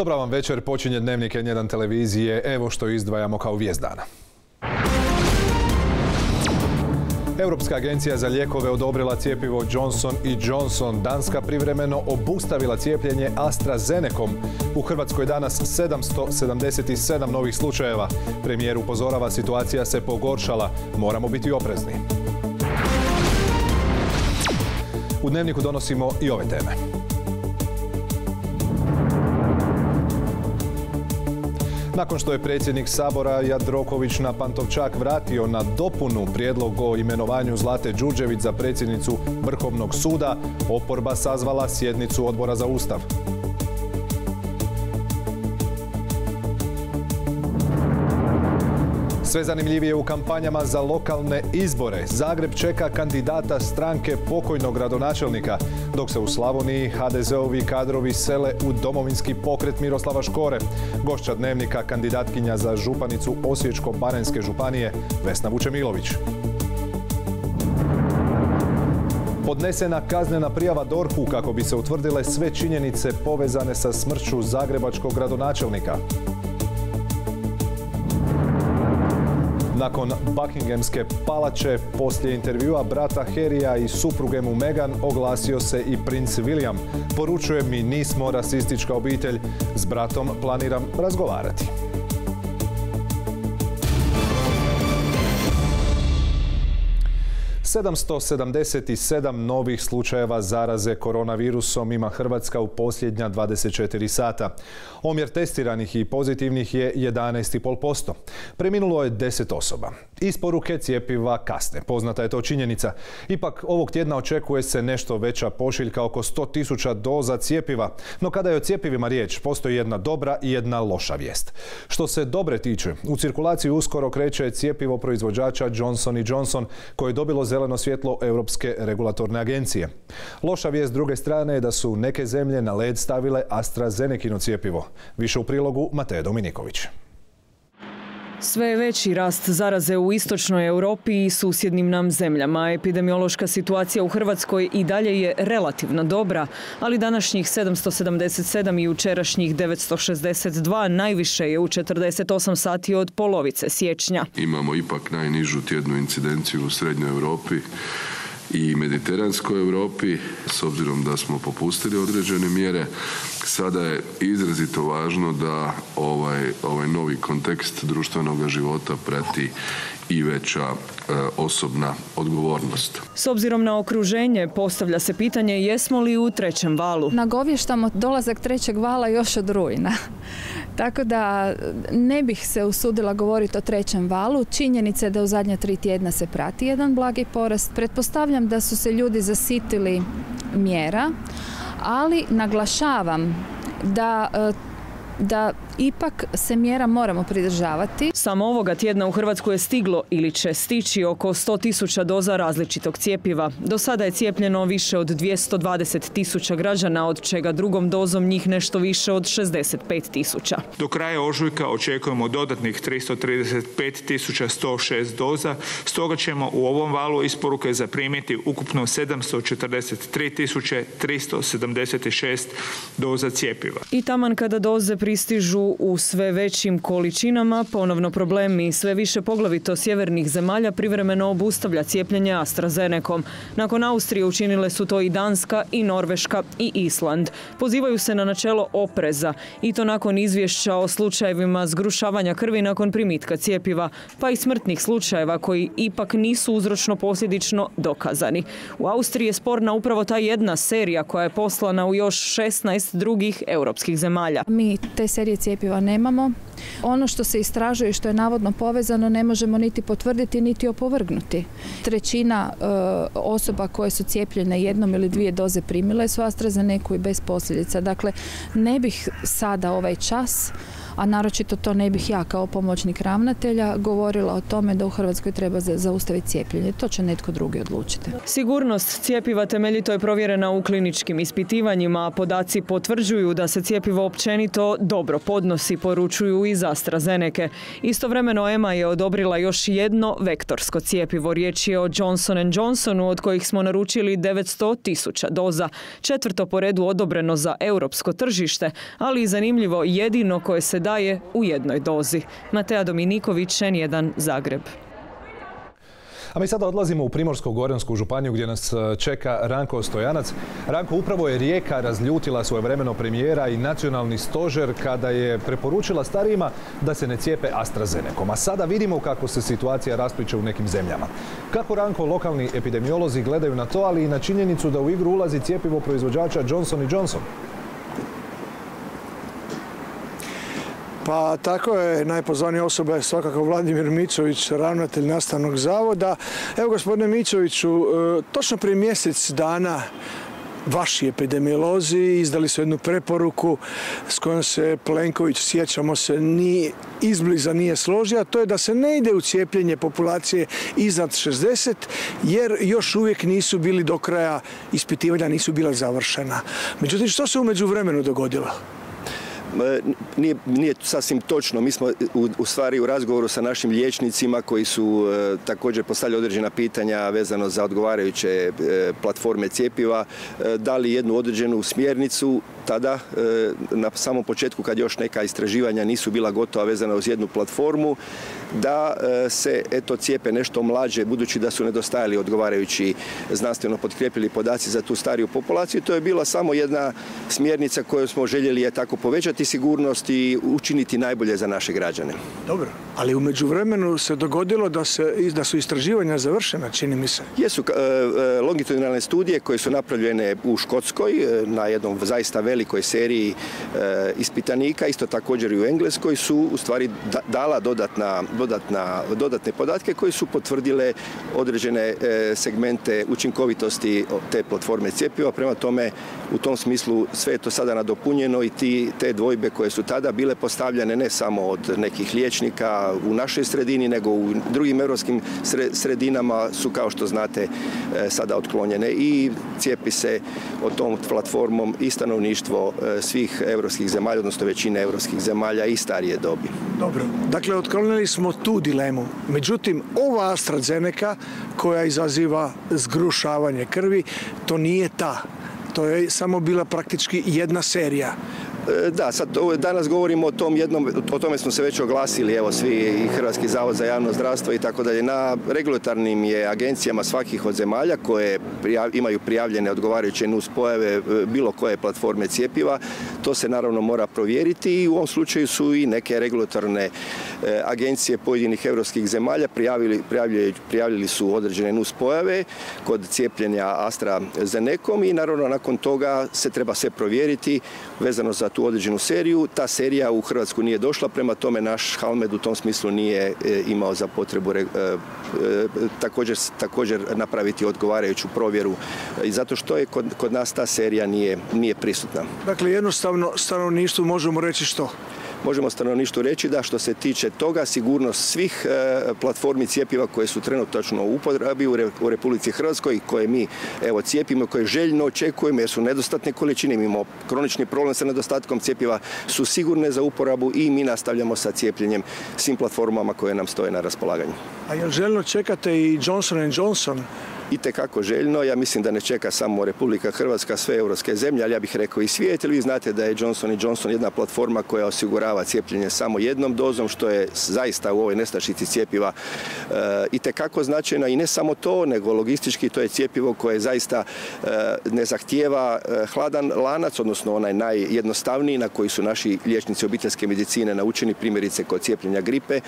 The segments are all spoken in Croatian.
Dobra vam večer, počinje dnevnik N1 televizije. Evo što izdvajamo kao vijest dana. Europska agencija za lijekove odobrila cijepivo Johnson i Johnson. Danska privremeno obustavila cijepljenje AstraZenecom. U Hrvatskoj danas 777 novih slučajeva. Premijer upozorava situacija se pogoršala. Moramo biti oprezni. U dnevniku donosimo i ove teme. Nakon što je predsjednik Sabora Jadroković na Pantovčak vratio na dopunu prijedlog o imenovanju Zlate Đurđević za predsjednicu Vrhovnog suda, oporba sazvala sjednicu odbora za Ustav. Sve zanimljivije u kampanjama za lokalne izbore. Zagreb čeka kandidata stranke pokojnog gradonačelnika, dok se u Slavoniji HDZ-ovi kadrovi sele u domovinski pokret Miroslava Škore. Gošća dnevnika kandidatkinja za županicu Osječko-Baranjske županije Vesna Vučemilović. Podnesena kaznena prijava Dorhu kako bi se utvrdile sve činjenice povezane sa smrću zagrebačkog gradonačelnika. Nakon Buckinghamske palače, poslije intervjua brata Herija i supruge mu Megan, oglasio se i princ William. Poručuje mi nismo rasistička obitelj, s bratom planiram razgovarati. 777 novih slučajeva zaraze koronavirusom ima Hrvatska u posljednja 24 sata. Omjer testiranih i pozitivnih je 11,5%. Preminulo je 10 osoba. Isporuke cijepiva kasne. Poznata je to činjenica. Ipak ovog tjedna očekuje se nešto veća pošiljka oko 100 tisuća doza cijepiva. No kada je o cijepivima riječ, postoji jedna dobra i jedna loša vijest. Što se dobre tiče, u cirkulaciji uskoro kreće cijepivo proizvođača Johnson Johnson koje je dobilo zeleno svjetlo Europske regulatorne agencije. Loša vijest druge strane je da su neke zemlje na led stavile AstraZenekino cijepivo. Više u prilogu Mateja Dominiković. Sve veći rast zaraze u istočnoj Europi i susjednim nam zemljama. Epidemiološka situacija u Hrvatskoj i dalje je relativno dobra, ali današnjih 777 i jučerašnjih 962 najviše je u 48 sati od polovice siječnja. Imamo ipak najnižu tjednu incidenciju u srednjoj Europi i mediteranskoj Europi s obzirom da smo popustili određene mjere sada je izrazito važno da ovaj, ovaj novi kontekst društvenog života prati i veća e, osobna odgovornost. S obzirom na okruženje postavlja se pitanje jesmo li u trećem valu. Nagovještamo dolazak trećeg vala još od rujna. Tako da ne bih se usudila govoriti o trećem valu. Činjenica je da u zadnja tri tjedna se prati jedan blagi porast. Pretpostavljam da su se ljudi zasitili mjera, ali naglašavam da e, da ipak se mjera moramo pridržavati. Samo ovoga tjedna u Hrvatsku je stiglo ili će stići oko 100 tisuća doza različitog cijepiva. Do sada je cijepljeno više od 220 tisuća građana, od čega drugom dozom njih nešto više od 65 tisuća. Do kraja ožujka očekujemo dodatnih 335 tisuća 106 doza, stoga ćemo u ovom valu isporuke zaprimiti ukupno 743 tisuće 376 doza cijepiva. I taman kada doze pristižu u sve većim količinama, ponovno problemi sve više poglavito sjevernih zemalja privremeno obustavlja cijepljenje AstraZenecom. Nakon Austrije učinile su to i Danska i Norveška i Island. Pozivaju se na načelo opreza i to nakon izvješća o slučajevima zgrušavanja krvi nakon primitka cijepiva, pa i smrtnih slučajeva koji ipak nisu uzročno posljedično dokazani. U Austriji je sporna upravo ta jedna serija koja je poslana u još 16 drugih europskih zemalja. Mi te serije cijepiva nemamo. Ono što se istražuje i što je navodno povezano ne možemo niti potvrditi niti opovrgnuti. Trećina e, osoba koje su cijepljene jednom ili dvije doze primile su AstraZeneca i bez posljedica. Dakle, ne bih sada ovaj čas a naročito to ne bih ja kao pomoćnik ravnatelja govorila o tome da u Hrvatskoj treba zaustaviti cijepljenje. To će netko drugi odlučiti. Sigurnost cijepiva temeljito je provjerena u kliničkim ispitivanjima, a podaci potvrđuju da se cijepivo općenito dobro podnosi, poručuju iz AstraZeneca. Istovremeno EMA je odobrila još jedno vektorsko cijepivo. Riječ je o Johnson Johnsonu od kojih smo naručili 900 tisuća doza. Četvrto po redu odobreno za europsko tržište, ali i zanimljivo jedino koje se daje u jednoj dozi. Matea Dominiković, N1, Zagreb. A mi sada odlazimo u Primorsko-Goransku županiju gdje nas e, čeka Ranko Stojanac. Ranko, upravo je Rijeka razljutila vremeno premijera i nacionalni stožer kada je preporučila starijima da se ne cijepe AstraZenecom. A sada vidimo kako se situacija raspliče u nekim zemljama. Kako Ranko lokalni epidemiolozi gledaju na to, ali i na činjenicu da u igru ulazi cijepivo proizvođača Johnson Johnson? Pa tako je, najpozvanija osoba je svakako Vladimir Micović, ravnatelj nastavnog zavoda. Evo gospodine Micoviću, e, točno prije mjesec dana vaši epidemiolozi izdali su jednu preporuku s kojom se Plenković, sjećamo se, ni izbliza nije složio, a to je da se ne ide u cijepljenje populacije iznad 60, jer još uvijek nisu bili do kraja ispitivanja, nisu bila završena. Međutim, što se umeđu vremenu dogodilo? Nije, nije sasvim točno. Mi smo u, u stvari u razgovoru sa našim liječnicima koji su e, također postavili određena pitanja vezano za odgovarajuće e, platforme cijepiva, e, dali jednu određenu smjernicu tada na samom početku kad još neka istraživanja nisu bila gotova vezana uz jednu platformu da se eto cijepe nešto mlađe budući da su nedostajali odgovarajući znanstveno potkrijepili podaci za tu stariju populaciju. To je bila samo jedna smjernica koju smo željeli je tako povećati sigurnost i učiniti najbolje za naše građane. Dobro, ali u međuvremenu se dogodilo da, se, da su istraživanja završena, čini mi se. Jesu e, e, longitudinalne studije koje su napravljene u Škotskoj e, na jednom zaista velikoj seriji ispitanika, isto također i u Engleskoj su u stvari dala dodatna, dodatna, dodatne podatke koje su potvrdile određene segmente učinkovitosti te platforme cijepiva. Prema tome, u tom smislu sve je to sada nadopunjeno i ti, te dvojbe koje su tada bile postavljene ne samo od nekih liječnika u našoj sredini, nego u drugim europskim sredinama su, kao što znate, e, sada otklonjene i cijepi se o tom platformom i stanovništvo e, svih europskih zemalja, odnosno većine europskih zemalja i starije dobi. Dobro, dakle, otklonili smo tu dilemu. Međutim, ova AstraZeneca koja izaziva zgrušavanje krvi, to nije ta. To je samo bila praktički jedna serija. E, da, sad danas govorimo o tom jednom, o tome smo se već oglasili, evo svi i Hrvatski zavod za javno zdravstvo i tako dalje. Na regulatornim je agencijama svakih od zemalja koje imaju prijavljene odgovarajuće nuspojave e, bilo koje platforme cijepiva. To se naravno mora provjeriti i u ovom slučaju su i neke regulatorne e, agencije pojedinih europskih zemalja prijavili, prijavljili su određene nuspojave kod cijepljenja AstraZenecom i naravno nakon toga se treba sve provjeriti vezano za tu određenu seriju. Ta serija u Hrvatsku nije došla, prema tome naš Halmed u tom smislu nije e, imao za potrebu e, e, također, također napraviti odgovarajuću provjeru i zato što je kod, kod nas ta serija nije, nije prisutna. Dakle, jednostavno stanovništvu možemo reći što? Možemo stanovništvu reći da što se tiče toga sigurnost svih e, platformi cijepiva koje su trenutačno u upotrebi u Republici Hrvatskoj koje mi evo cijepimo, koje željno očekujemo jer su nedostatne količine, imamo kronični problem sa nedostatkom cijepiva, su sigurne za uporabu i mi nastavljamo sa cijepljenjem svim platformama koje nam stoje na raspolaganju. A jel željno čekate i Johnson Johnson i tekako željno. Ja mislim da ne čeka samo Republika Hrvatska, sve europske zemlje, ali ja bih rekao i svijet. vi znate da je Johnson Johnson jedna platforma koja osigurava cijepljenje samo jednom dozom, što je zaista u ovoj nestašici cijepiva e, i tekako značajno. I ne samo to, nego logistički to je cijepivo koje zaista e, ne zahtijeva e, hladan lanac, odnosno onaj najjednostavniji na koji su naši liječnici obiteljske medicine naučeni, primjerice kod cijepljenja gripe.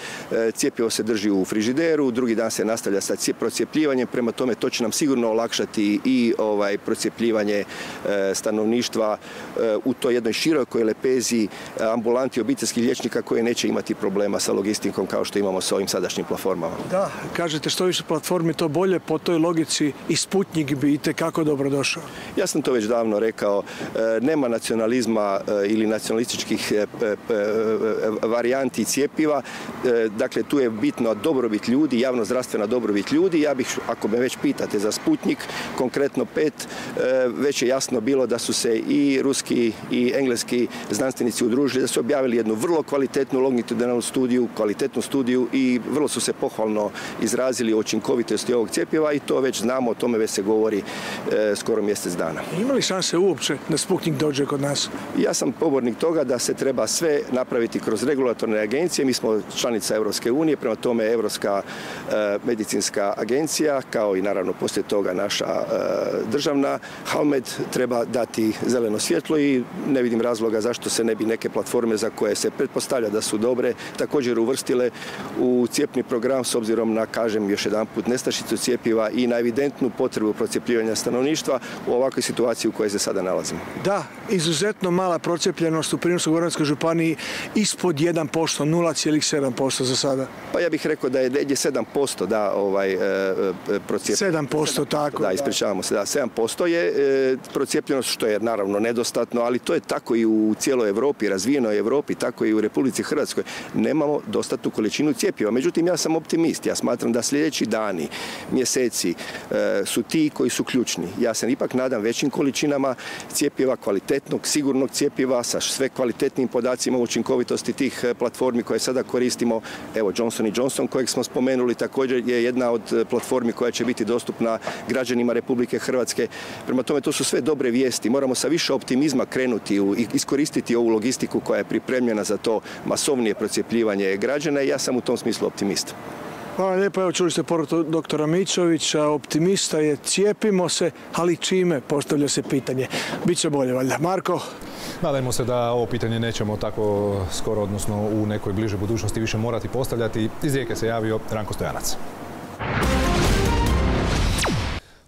Cijepivo se drži u frižideru, drugi dan se nastavlja sa procijepljivanjem, prema tome to će nam sigurno olakšati i ovaj procjepljivanje stanovništva u toj jednoj širokoj lepezi ambulanti obiteljskih liječnika koje neće imati problema sa logistikom kao što imamo sa ovim sadašnjim platformama. Da, kažete što više platformi to bolje, po toj logici i Sputnik bi kako dobro došao. Ja sam to već davno rekao, nema nacionalizma ili nacionalističkih varijanti cijepiva, dakle tu je bitno dobrobit ljudi, javno zdravstvena dobrobit ljudi. Ja bih, ako me već pitate za Sputnik, konkretno pet, već je jasno bilo da su se i ruski i engleski znanstvenici udružili, da su objavili jednu vrlo kvalitetnu longitudinalnu studiju, kvalitetnu studiju i vrlo su se pohvalno izrazili o učinkovitosti ovog cjepiva i to već znamo, o tome već se govori e, skoro mjesec dana. Ima li šanse uopće da Sputnik dođe kod nas? Ja sam pobornik toga da se treba sve napraviti kroz regulatorne agencije. Mi smo članica Europske unije, prema tome Europska e, medicinska agencija, kao i naravno poslije toga naša e, državna. Halmed treba dati zeleno svjetlo i ne vidim razloga zašto se ne bi neke platforme za koje se pretpostavlja da su dobre također uvrstile u cijepni program s obzirom na, kažem još jedan put, nestašicu cijepiva i na evidentnu potrebu procjepljivanja stanovništva u ovakvoj situaciji u kojoj se sada nalazimo. Da, izuzetno mala procijepljenost u Primorsko-goranskoj županiji ispod 1%, 0,7% za sada. Pa ja bih rekao da je 7% da ovaj, e, e, procijepljenost. 7%, tako. Da, ispričavamo se, da, 7% je e, procijepljenost, što je naravno nedostatno, ali to je tako i u cijeloj Europi, razvijenoj Europi, tako i u Republici Hrvatskoj. Nemamo dostatnu količinu cijepiva. Međutim, ja sam optimist. Ja smatram da sljedeći dani, mjeseci su ti koji su ključni. Ja se ipak nadam većim količinama cijepiva, kvalitetnog, sigurnog cijepiva sa sve kvalitetnim podacima učinkovitosti tih platformi koje sada koristimo. Evo, Johnson Johnson kojeg smo spomenuli također je jedna od platformi koja će biti dostupna građanima Republike Hrvatske. Prema tome, to su sve dobre vijesti. Moramo sa više optimizma krenuti i iskoristiti ovu logistiku koja je pripremljena za to masovnije procjepljivanje građana i ja sam u tom smislu optimist. Hvala lijepo, evo čuli ste porutu doktora Mićovića, optimista je cijepimo se, ali čime, postavlja se pitanje. Biće bolje, valjda. Marko? Nadajmo se da ovo pitanje nećemo tako skoro, odnosno u nekoj bližoj budućnosti više morati postavljati. Iz Rijeke se javio Ranko Stojanac.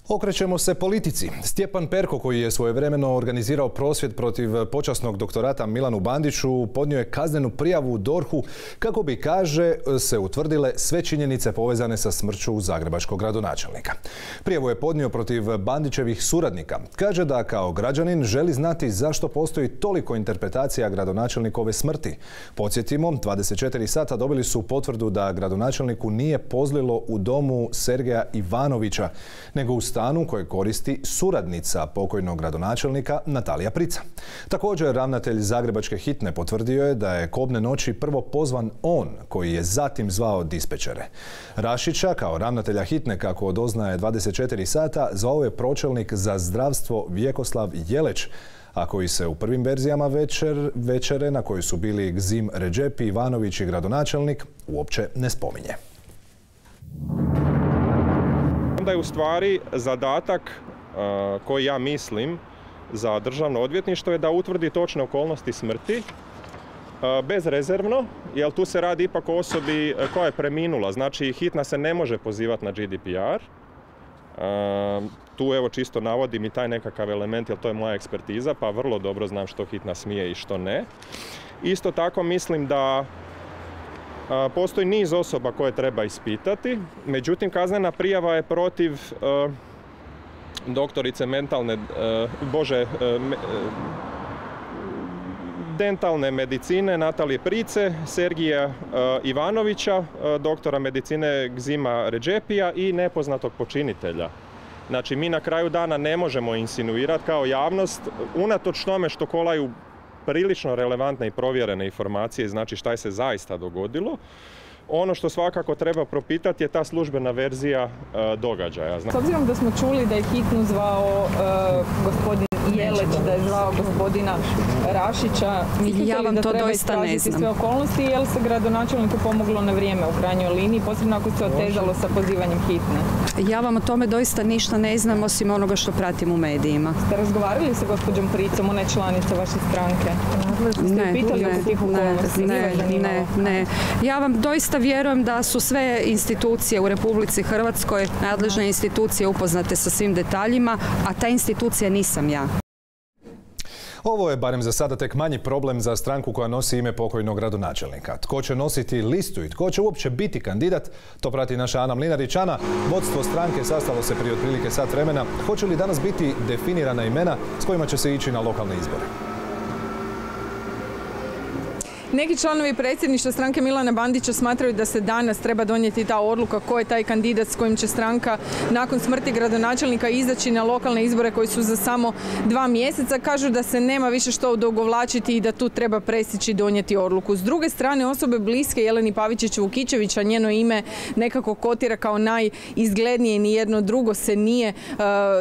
Okrećemo se politici. Stjepan Perko, koji je svojevremeno organizirao prosvjed protiv počasnog doktorata Milanu Bandiću, podnio je kaznenu prijavu u Dorhu kako bi, kaže, se utvrdile sve činjenice povezane sa smrću zagrebačkog gradonačelnika. Prijavu je podnio protiv Bandićevih suradnika. Kaže da kao građanin želi znati zašto postoji toliko interpretacija gradonačelnikove smrti. Podsjetimo, 24 sata dobili su potvrdu da gradonačelniku nije pozlilo u domu Sergeja Ivanovića, nego u stanu koje koristi suradnica pokojnog gradonačelnika Natalija Prica. Također, ravnatelj Zagrebačke hitne potvrdio je da je kobne noći prvo pozvan on, koji je zatim zvao dispečere. Rašića, kao ravnatelja hitne, kako odoznaje 24 sata, zvao je pročelnik za zdravstvo Vjekoslav Jeleć, a koji se u prvim verzijama večer, večere na kojoj su bili Gzim Ređepi, Ivanović i gradonačelnik uopće ne spominje onda je u stvari zadatak koji ja mislim za državno odvjetništvo je da utvrdi točne okolnosti smrti bezrezervno, jer tu se radi ipak o osobi koja je preminula. Znači hitna se ne može pozivati na GDPR. Tu evo čisto navodim i taj nekakav element, jer to je moja ekspertiza, pa vrlo dobro znam što hitna smije i što ne. Isto tako mislim da Postoji niz osoba koje treba ispitati, međutim kaznena prijava je protiv e, doktorice mentalne, e, bože, e, dentalne medicine Natalije Price, Sergija Ivanovića, doktora medicine Gzima Ređepija i nepoznatog počinitelja. Znači, mi na kraju dana ne možemo insinuirati kao javnost, unatoč tome što kolaju prilično relevantne i provjerene informacije, znači šta je se zaista dogodilo. Ono što svakako treba propitati je ta službena verzija e, događaja. S obzirom da smo čuli da je hitnu zvao e, gospodin Jeleć, da je zvao gospodina Rašića. Mislite ja vam da to treba doista ne znam. sve okolnosti je li se gradonačelniku pomoglo na vrijeme u krajnjoj liniji, posebno ako se otezalo sa pozivanjem hitne? Ja vam o tome doista ništa ne znam osim onoga što pratim u medijima. Ste razgovarali sa gospođom Pricom, ona je članica vaše stranke? Ne, pitali ne, tih ne, ne, ne, ne. Ja vam doista vjerujem da su sve institucije u Republici Hrvatskoj, nadležne institucije upoznate sa svim detaljima, a ta institucija nisam ja. Ovo je barem za sada tek manji problem za stranku koja nosi ime pokojnog gradonačelnika. Tko će nositi listu i tko će uopće biti kandidat, to prati naša Ana Mlinarić. Ana, vodstvo stranke sastalo se prije otprilike sat vremena. Hoće li danas biti definirana imena s kojima će se ići na lokalne izbore? Neki članovi predsjedništva stranke Milana Bandića smatraju da se danas treba donijeti ta odluka ko je taj kandidat s kojim će stranka nakon smrti gradonačelnika izaći na lokalne izbore koji su za samo dva mjeseca. Kažu da se nema više što odugovlačiti i da tu treba prestići i donijeti odluku. S druge strane, osobe bliske Jeleni Pavičić Vukićević, a njeno ime nekako kotira kao najizglednije nijedno drugo se nije e,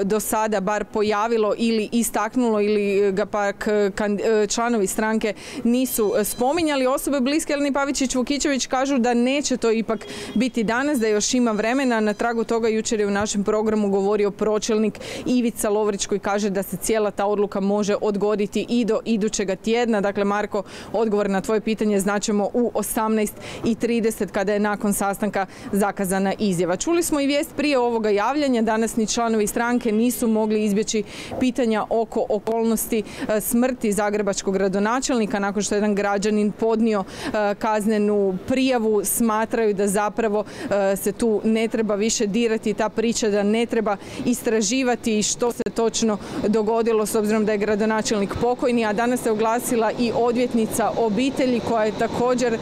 do sada bar pojavilo ili istaknulo ili ga pak e, e, članovi stranke nisu e, spominjali. Osobe bliske Jeleni Pavičić Vukićević kažu da neće to ipak biti danas, da još ima vremena. Na tragu toga jučer je u našem programu govorio pročelnik Ivica Lovrić koji kaže da se cijela ta odluka može odgoditi i do idućega tjedna. Dakle, Marko, odgovor na tvoje pitanje znaćemo u 18.30 kada je nakon sastanka zakazana izjava. Čuli smo i vijest prije ovoga javljanja. Danas ni članovi stranke nisu mogli izbjeći pitanja oko okolnosti e, smrti zagrebačkog gradonačelnika nakon što je jedan građanin podnio e, kaznenu prijavu. Smatraju da zapravo e, se tu ne treba više dirati ta priča da ne treba istraživati što se točno dogodilo s obzirom da je gradonačelnik pokojni, a danas se oglasila i odvjetnica obitelji koja je također e,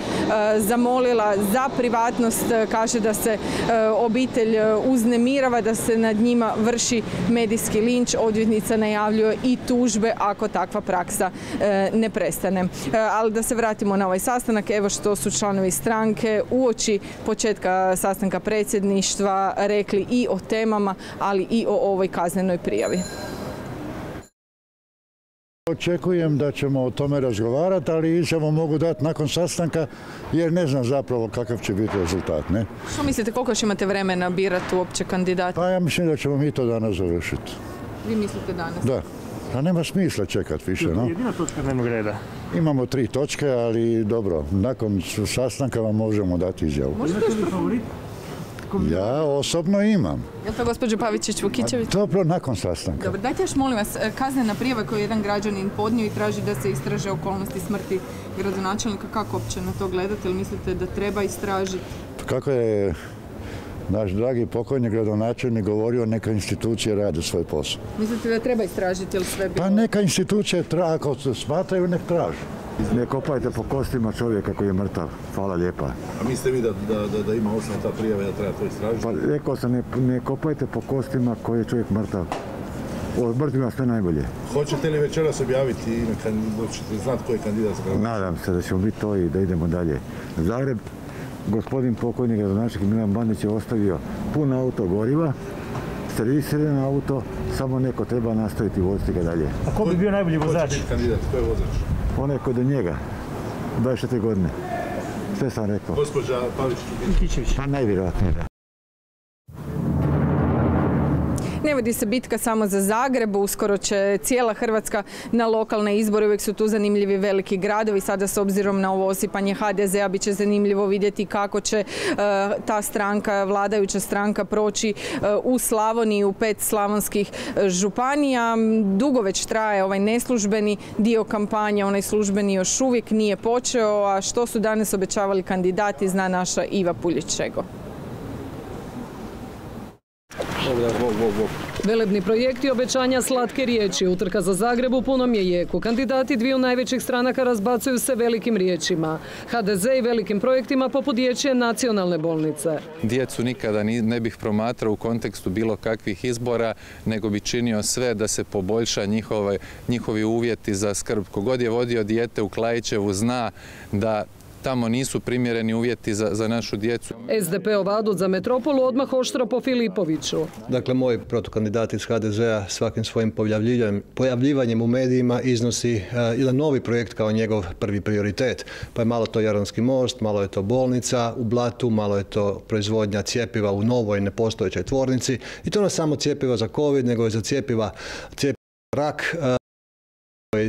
zamolila za privatnost, kaže da se obitelj uznemirava, da se nad njima vrši medijski linč. Odvjetnica najavljuje i tužbe ako takva praksa ne prestane. Ali da se vratimo na ovaj sastanak, evo što su članovi stranke uoči početka sastanka predsjedništva rekli i o temama, ali i o ovoj kaznenoj prijavi. Očekujem da ćemo o tome razgovarati, ali izjavu mogu dati nakon sastanka jer ne znam zapravo kakav će biti rezultat. Ne? Što mislite, koliko još imate vremena birati uopće kandidata? Pa ja mislim da ćemo mi to danas završiti. Vi mislite danas? Da. A nema smisla čekati više, no? Jedina točka dnevnog reda. Imamo tri točke, ali dobro, nakon sastanka vam možemo dati izjavu. Možete favorit? Ja osobno imam. Je li to gospođo Pavičić-Vukićević? Dobro, nakon sastanka. Dobro, dajte još molim vas, e, kaznena prijava koju je jedan građanin podnio i traži da se istraže okolnosti smrti gradonačelnika. Kako uopće na to gledate? Ili mislite da treba istražiti? Kako je naš dragi pokojni gradonačelnik govorio, neka institucije rade svoj posao. Mislite da treba istražiti ili sve bilo? Pa neka institucije tra, ako se smatraju, nek traže. Ne kopajte po kostima čovjeka koji je mrtav. Hvala lijepa. A mislite vi da, da, da, da ima osnov ta prijava i da treba to istražiti? Pa rekao sam, ne, ne kopajte po kostima koji je čovjek mrtav. O mrtvima sve najbolje. Hoćete li večeras objaviti ime, hoćete znati koji je kandidat za gradonačelnika? Nadam se da ćemo biti to i da idemo dalje. Zagreb, gospodin pokojni gradonačelnik Milan Bandić je ostavio pun auto goriva, servisiran auto, samo neko treba nastaviti voziti ga dalje. A ko bi bio najbolji vozač? Ko kandidat? Ko je vozač? Onaj kod do njega, 24 godine. Sve sam rekao. Gospođa Pavić Vukićević. Pa najvjerojatnije da. Ne vodi se bitka samo za Zagreb, uskoro će cijela Hrvatska na lokalne izbore, uvijek su tu zanimljivi veliki gradovi. Sada s obzirom na ovo osipanje HDZ-a bit će zanimljivo vidjeti kako će e, ta stranka, vladajuća stranka proći e, u Slavoniji, u pet slavonskih e, županija. Dugo već traje ovaj neslužbeni dio kampanje, onaj službeni još uvijek nije počeo, a što su danas obećavali kandidati zna naša Iva Velebni projekti obećanja slatke riječi. Utrka za Zagreb u punom je jeku. Kandidati dviju najvećih stranaka razbacuju se velikim riječima. HDZ i velikim projektima poput dječje nacionalne bolnice. Djecu nikada ni- ne bih promatrao u kontekstu bilo kakvih izbora, nego bi činio sve da se poboljša njihove, njihovi uvjeti za skrb. Kogod je vodio dijete u Klajićevu zna da tamo nisu primjereni uvjeti za, za našu djecu. SDP-ov adut za metropolu odmah oštro po Filipoviću. Dakle, moj protokandidat iz HDZ-a svakim svojim pojavljivanjem, pojavljivanjem u medijima iznosi uh, jedan novi projekt kao njegov prvi prioritet. Pa je malo to Jaronski most, malo je to bolnica u Blatu, malo je to proizvodnja cijepiva u novoj nepostojećoj tvornici i to ne samo cijepiva za COVID, nego i za cijepiva, cijepiva rak, uh,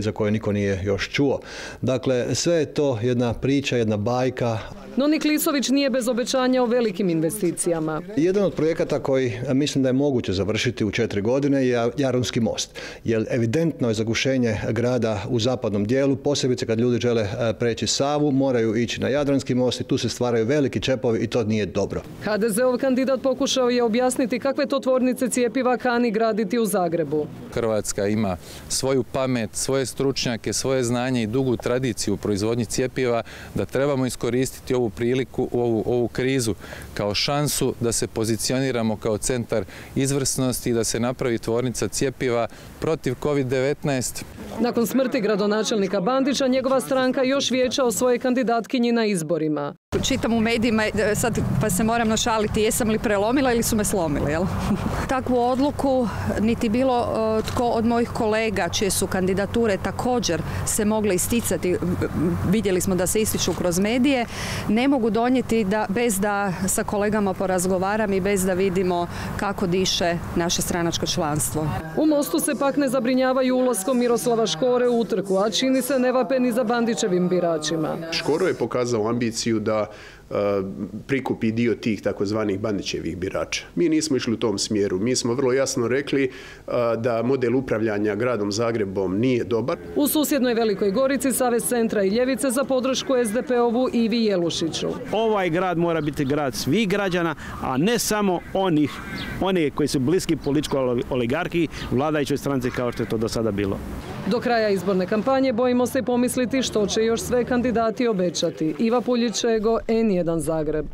za koje niko nije još čuo. Dakle, sve je to jedna priča, jedna bajka. No ni Klisović nije bez obećanja o velikim investicijama. Jedan od projekata koji mislim da je moguće završiti u četiri godine je Jaronski most. Jer evidentno je zagušenje grada u zapadnom dijelu, posebice kad ljudi žele preći Savu, moraju ići na Jadranski most i tu se stvaraju veliki čepovi i to nije dobro. HDZ-ov kandidat pokušao je objasniti kakve to tvornice cijepiva kani graditi u Zagrebu. Hrvatska ima svoju pamet, svoje stručnjake, svoje znanje i dugu tradiciju u proizvodnji cijepiva, da trebamo iskoristiti ovu priliku, ovu, ovu krizu kao šansu da se pozicioniramo kao centar izvrsnosti i da se napravi tvornica cijepiva protiv COVID-19. Nakon smrti gradonačelnika Bandića, njegova stranka još vijeća o svoje kandidatkinji na izborima. Čitam u medijima, sad pa se moram našaliti, jesam li prelomila ili su me slomili, jel? Takvu odluku niti bilo tko od mojih kolega čije su kandidature također se mogle isticati, vidjeli smo da se ističu kroz medije, ne mogu donijeti da, bez da sa kolegama porazgovaram i bez da vidimo kako diše naše stranačko članstvo. U Mostu se pak ne zabrinjavaju ulaskom Miroslava Škore u utrku, a čini se ne vape ni za Bandićevim biračima. Škoro je pokazao ambiciju da prikupi dio tih takozvanih Bandićevih birača. Mi nismo išli u tom smjeru. Mi smo vrlo jasno rekli da model upravljanja gradom Zagrebom nije dobar. U susjednoj Velikoj Gorici Savez centra i Ljevice za podršku SDP-ovu Ivi Jelušiću. Ovaj grad mora biti grad svih građana, a ne samo onih, one koji su bliski političkoj oligarhiji, vladajućoj stranci kao što je to do sada bilo. Do kraja izborne kampanje bojimo se pomisliti što će još sve kandidati obećati. Iva Puljičego, N1 Zagreb.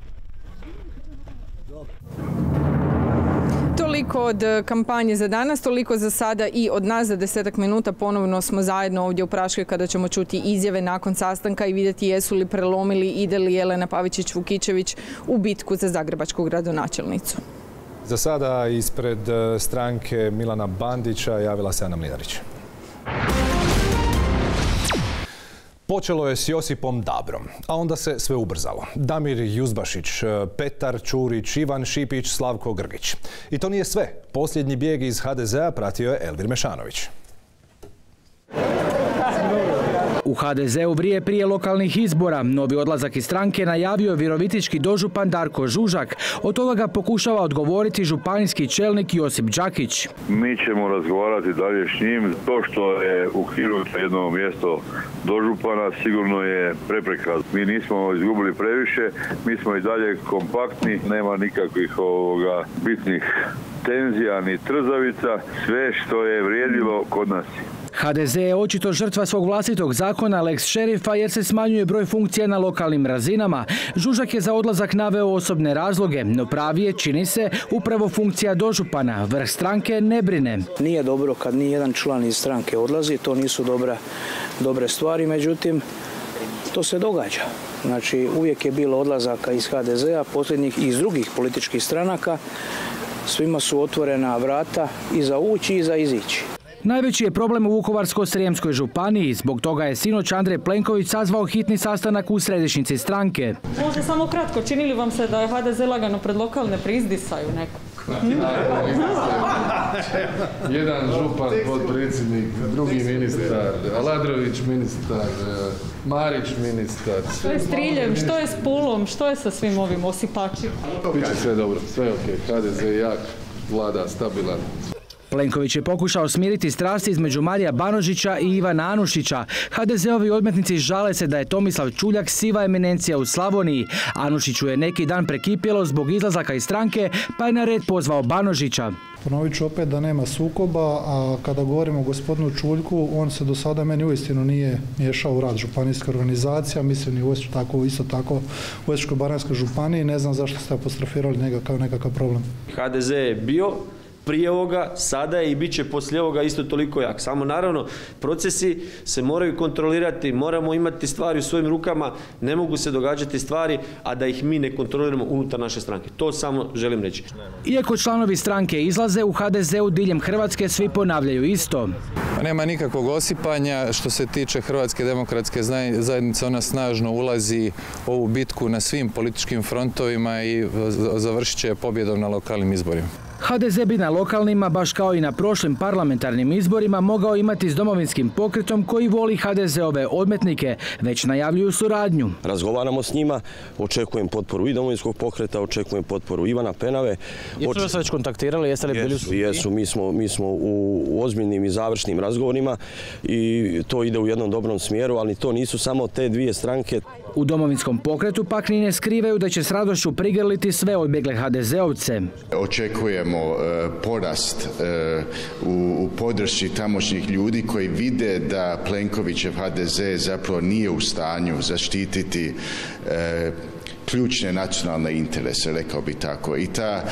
Toliko od kampanje za danas, toliko za sada i od nas za desetak minuta. Ponovno smo zajedno ovdje u Praškoj kada ćemo čuti izjave nakon sastanka i vidjeti jesu li prelomili, ide li Jelena Pavičić-Vukičević u bitku za zagrebačku gradonačelnicu. Za sada ispred stranke Milana Bandića javila se Ana Mlinarić. Počelo je s Josipom Dabrom, a onda se sve ubrzalo. Damir Juzbašić, Petar Čurić, Ivan Šipić, Slavko Grgić. I to nije sve. Posljednji bijeg iz HDZ-a pratio je Elvir Mešanović. U HDZ-u vrije prije lokalnih izbora. Novi odlazak iz stranke najavio je virovitički dožupan Darko Žužak. Od toga ga pokušava odgovoriti županijski čelnik Josip Đakić. Mi ćemo razgovarati dalje s njim. To što je ukinuto jedno mjesto dožupana sigurno je prepreka. Mi nismo izgubili previše, mi smo i dalje kompaktni, nema nikakvih ovoga bitnih tenzija ni trzavica, sve što je vrijedilo kod nas. HDZ je očito žrtva svog vlastitog zakona Lex šerifa jer se smanjuje broj funkcija na lokalnim razinama. Žužak je za odlazak naveo osobne razloge, no pravi je, čini se, upravo funkcija dožupana. Vrh stranke ne brine. Nije dobro kad ni jedan član iz stranke odlazi, to nisu dobra, dobre stvari, međutim, to se događa. Znači, uvijek je bilo odlazaka iz HDZ-a, posljednjih i iz drugih političkih stranaka. Svima su otvorena vrata i za ući i za izići. Najveći je problem u Vukovarsko-Srijemskoj županiji. Zbog toga je sinoć Andrej Plenković sazvao hitni sastanak u središnjici stranke. Može samo kratko, čini li vam se da je HDZ lagano pred lokalne prizdisaju neko? Jedan župan, podpredsjednik, drugi ministar, Aladrović ministar, Marić ministar. Što je s Triljem, što je s Pulom, što je sa svim ovim osipačima? Biće sve dobro, sve je ok. HDZ je jak, vlada stabilan. Plenković je pokušao smiriti strasti između Marija Banožića i Ivana Anušića. HDZ-ovi odmetnici žale se da je Tomislav Čuljak siva eminencija u Slavoniji. Anušiću je neki dan prekipjelo zbog izlazaka iz stranke, pa je na red pozvao Banožića. Ponovit ću opet da nema sukoba, a kada govorimo o gospodinu Čuljku, on se do sada meni uistinu nije miješao u rad županijske organizacija, mislim i u tako, isto tako u Osječkoj-baranjskoj županiji, ne znam zašto ste apostrofirali njega kao nekakav problem. HDZ je bio prije ovoga, sada je i bit će poslije ovoga isto toliko jak. Samo naravno, procesi se moraju kontrolirati, moramo imati stvari u svojim rukama, ne mogu se događati stvari, a da ih mi ne kontroliramo unutar naše stranke. To samo želim reći. Iako članovi stranke izlaze, u HDZ-u diljem Hrvatske svi ponavljaju isto. Pa nema nikakvog osipanja. Što se tiče Hrvatske demokratske zajednice, ona snažno ulazi u ovu bitku na svim političkim frontovima i završit će pobjedom na lokalnim izborima. HDZ bi na lokalnima, baš kao i na prošlim parlamentarnim izborima, mogao imati s domovinskim pokretom koji voli HDZ-ove odmetnike, već najavljuju suradnju. Razgovaramo s njima, očekujem potporu i domovinskog pokreta, očekujem potporu Ivana Penave. Jesu li se već kontaktirali, jeste li bili jesu, jesu, mi smo, mi smo u ozbiljnim i završnim razgovorima i to ide u jednom dobrom smjeru, ali to nisu samo te dvije stranke. U domovinskom pokretu pak ne skrivaju da će s radošću prigrliti sve odbjegle HDZ-ovce. Očekujemo e, porast e, u podršci tamošnjih ljudi koji vide da Plenkovićev HDZ zapravo nije u stanju zaštititi e, ključne nacionalne interese, rekao bi tako. I ta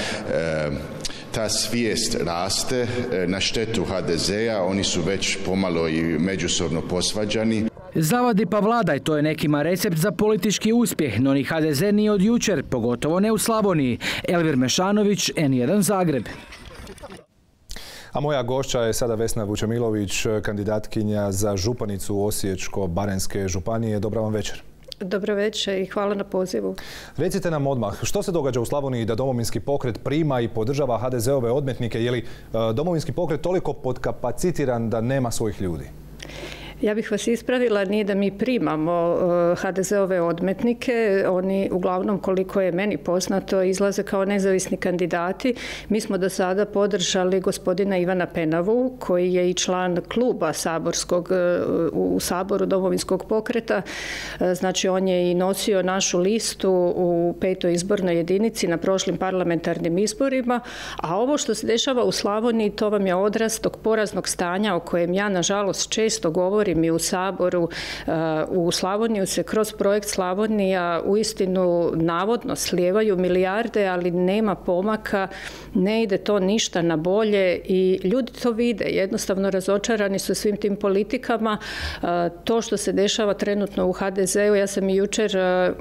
ta svijest raste na štetu HDZ-a, oni su već pomalo i međusobno posvađani. Zavadi pa vladaj, to je nekima recept za politički uspjeh, no ni HDZ nije od jučer, pogotovo ne u Slavoniji. Elvir Mešanović, N1 Zagreb. A moja gošća je sada Vesna Vučemilović, kandidatkinja za županicu Osiječko-Barenske županije. Dobra vam večer. Dobro večer i hvala na pozivu. Recite nam odmah, što se događa u Slavoniji da domovinski pokret prima i podržava HDZ-ove odmetnike? Je li e, domovinski pokret toliko podkapacitiran da nema svojih ljudi? Ja bih vas ispravila, nije da mi primamo eh, HDZ-ove odmetnike, oni uglavnom koliko je meni poznato izlaze kao nezavisni kandidati. Mi smo do sada podržali gospodina Ivana Penavu koji je i član kluba saborskog eh, u Saboru domovinskog pokreta. Eh, znači on je i nosio našu listu u petoj izbornoj jedinici na prošlim parlamentarnim izborima, a ovo što se dešava u Slavoniji to vam je odraz tog poraznog stanja o kojem ja nažalost često govorim govorim i u Saboru, uh, u Slavoniju se kroz projekt Slavonija uistinu navodno slijevaju milijarde, ali nema pomaka, ne ide to ništa na bolje i ljudi to vide, jednostavno razočarani su svim tim politikama. Uh, to što se dešava trenutno u HDZ-u, ja sam i jučer uh,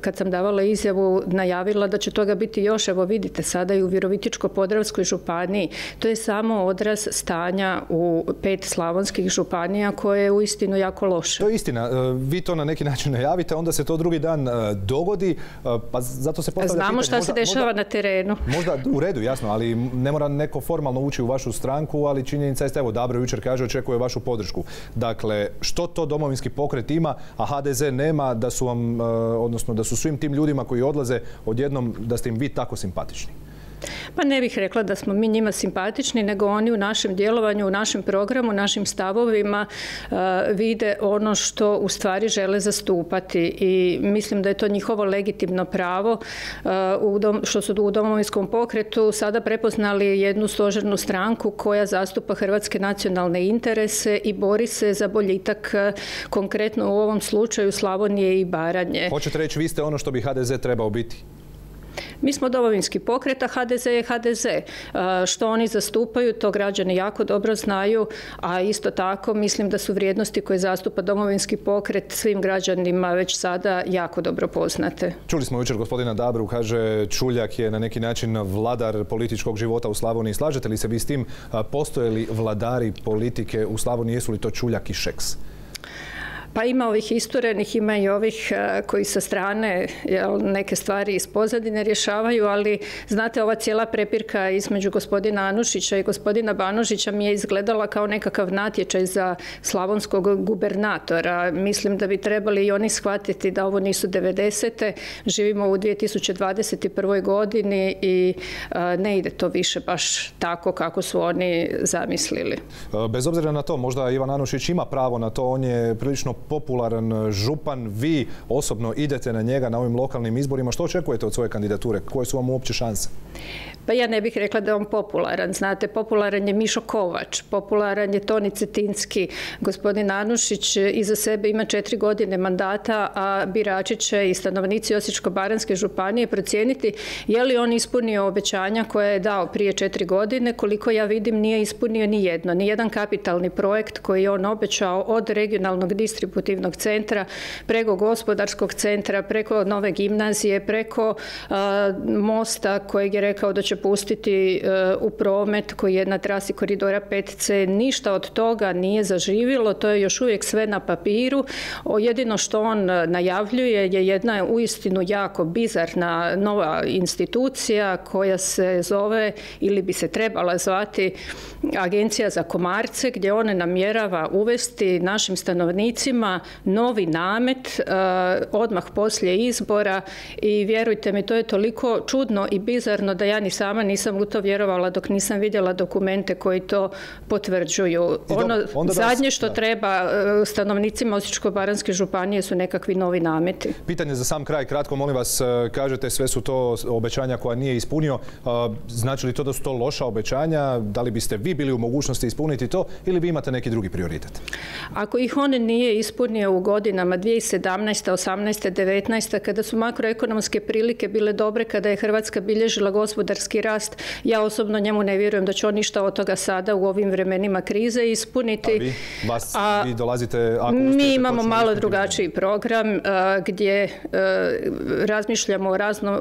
kad sam davala izjavu najavila da će toga biti još, evo vidite sada i u Virovitičko-Podravskoj županiji. To je samo odraz stanja u pet slavonskih županija županija koje je uistinu jako loše. To je istina. E, vi to na neki način najavite, onda se to drugi dan e, dogodi, e, pa zato se postavlja Znamo šta se dešava na terenu. Možda u redu, jasno, ali ne mora neko formalno ući u vašu stranku, ali činjenica je, evo, Dabro jučer kaže, očekuje vašu podršku. Dakle, što to domovinski pokret ima, a HDZ nema, da su vam, odnosno da su svim tim ljudima koji odlaze odjednom, da ste im vi tako simpatični? Pa ne bih rekla da smo mi njima simpatični, nego oni u našem djelovanju, u našem programu, našim stavovima uh, vide ono što u stvari žele zastupati i mislim da je to njihovo legitimno pravo uh, što su u domovinskom pokretu sada prepoznali jednu stožernu stranku koja zastupa hrvatske nacionalne interese i bori se za boljitak uh, konkretno u ovom slučaju Slavonije i Baranje. Hoćete reći vi ste ono što bi HDZ trebao biti? Mi smo domovinski pokret, a HDZ je HDZ. E, što oni zastupaju, to građani jako dobro znaju, a isto tako mislim da su vrijednosti koje zastupa domovinski pokret svim građanima već sada jako dobro poznate. Čuli smo jučer gospodina Dabru, kaže Čuljak je na neki način vladar političkog života u Slavoniji. Slažete li se vi s tim? Postoje li vladari politike u Slavoniji? Jesu li to Čuljak i Šeks? Pa ima ovih isturenih, ima i ovih e, koji sa strane jel, neke stvari iz pozadine rješavaju, ali znate ova cijela prepirka između gospodina Anušića i gospodina Banožića mi je izgledala kao nekakav natječaj za slavonskog gubernatora. Mislim da bi trebali i oni shvatiti da ovo nisu 90. Živimo u 2021. godini i e, ne ide to više baš tako kako su oni zamislili. E, bez obzira na to, možda Ivan Anušić ima pravo na to, on je prilično popularan župan. Vi osobno idete na njega na ovim lokalnim izborima. Što očekujete od svoje kandidature? Koje su vam uopće šanse? Pa ja ne bih rekla da je on popularan. Znate, popularan je Mišo Kovač, popularan je Toni Cetinski, gospodin Anušić iza sebe ima četiri godine mandata, a birači će i stanovnici Osječko-baranske županije procijeniti je li on ispunio obećanja koje je dao prije četiri godine. Koliko ja vidim nije ispunio ni jedno, ni jedan kapitalni projekt koji je on obećao od regionalnog distributivnog centra preko gospodarskog centra, preko nove gimnazije, preko mosta kojeg je rekao da će pustiti e, u promet koji je na trasi koridora 5C. Ništa od toga nije zaživilo, to je još uvijek sve na papiru. Jedino što on najavljuje je jedna uistinu jako bizarna nova institucija koja se zove ili bi se trebala zvati Agencija za komarce gdje on namjerava uvesti našim stanovnicima novi namet e, odmah poslije izbora i vjerujte mi to je toliko čudno i bizarno da ja ni sama nisam u to vjerovala dok nisam vidjela dokumente koji to potvrđuju. Ono zadnje što treba e, stanovnicima Osječko-baranske županije su nekakvi novi nameti. Pitanje za sam kraj, kratko molim vas, e, kažete sve su to obećanja koja nije ispunio. Znači li to da su to loša obećanja? Da li biste vi bili u mogućnosti ispuniti to ili vi imate neki drugi prioritet? Ako ih on nije ispunio u godinama 2017. 18. 19. kada su makroekonomske prilike bile dobre, kada je Hrvatska bilježila gospodarski rast, ja osobno njemu ne vjerujem da će on ništa od toga sada u ovim vremenima krize ispuniti. A vi, vas, vi dolazite, ako Mi imamo malo drugačiji program gdje razmišljamo o razno,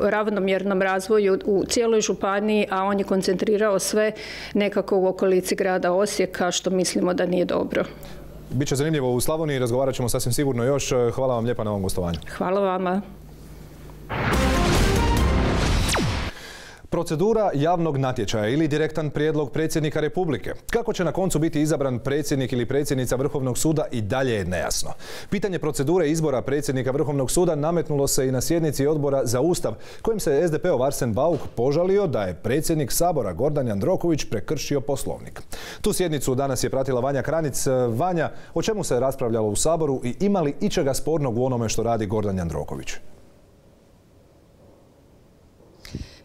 ravnomjernom razvoju u cijeloj županiji, a on je koncentrirao sve nekako u okolici grada Osijeka, što mislimo da nije dobro. Biće zanimljivo u Slavoniji, razgovarat ćemo sasvim sigurno još. Hvala vam lijepa na ovom gostovanju. Hvala vama. Procedura javnog natječaja ili direktan prijedlog predsjednika Republike. Kako će na koncu biti izabran predsjednik ili predsjednica Vrhovnog suda i dalje je nejasno. Pitanje procedure izbora predsjednika Vrhovnog suda nametnulo se i na sjednici odbora za Ustav, kojim se SDP-ov Arsen Bauk požalio da je predsjednik Sabora Gordan Jandroković prekršio poslovnik. Tu sjednicu danas je pratila Vanja Kranic. Vanja, o čemu se raspravljalo u Saboru i ima li ičega spornog u onome što radi Gordan Jandroković?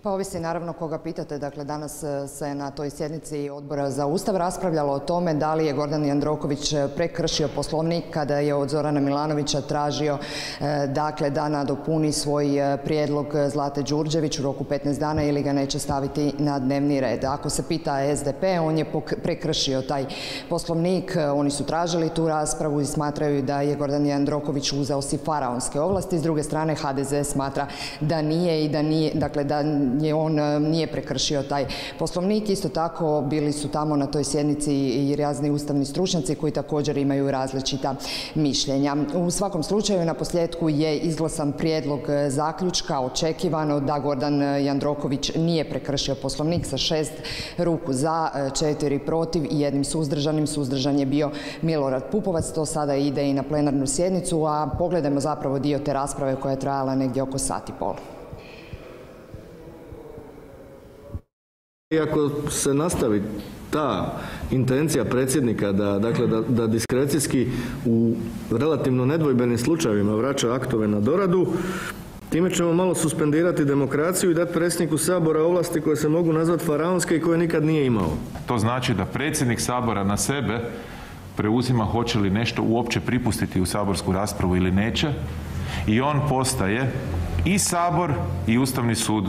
Pa ovisi naravno koga pitate. Dakle, danas e, se na toj sjednici odbora za Ustav raspravljalo o tome da li je Gordan Jandroković e, prekršio poslovnik kada je od Zorana Milanovića tražio e, dakle, da nadopuni svoj prijedlog Zlate Đurđević u roku 15 dana ili ga neće staviti na dnevni red. Ako se pita SDP, on je prekršio taj poslovnik. Oni su tražili tu raspravu i smatraju da je Gordan Jandroković uzeo si faraonske ovlasti. S druge strane, HDZ smatra da nije i da nije, dakle, da je on e, nije prekršio taj poslovnik. Isto tako bili su tamo na toj sjednici i razni ustavni stručnjaci koji također imaju različita mišljenja. U svakom slučaju na posljedku je izglasan prijedlog zaključka očekivano da Gordan Jandroković nije prekršio poslovnik sa šest ruku za, e, četiri protiv i jednim suzdržanim. Suzdržan je bio Milorad Pupovac. To sada ide i na plenarnu sjednicu, a pogledajmo zapravo dio te rasprave koja je trajala negdje oko sat Iako se nastavi ta intencija predsjednika da, dakle, da, da diskrecijski u relativno nedvojbenim slučajevima vraća aktove na doradu, time ćemo malo suspendirati demokraciju i dati predsjedniku Sabora ovlasti koje se mogu nazvati faraonske i koje nikad nije imao. To znači da predsjednik Sabora na sebe preuzima hoće li nešto uopće pripustiti u saborsku raspravu ili neće i on postaje i Sabor i Ustavni sud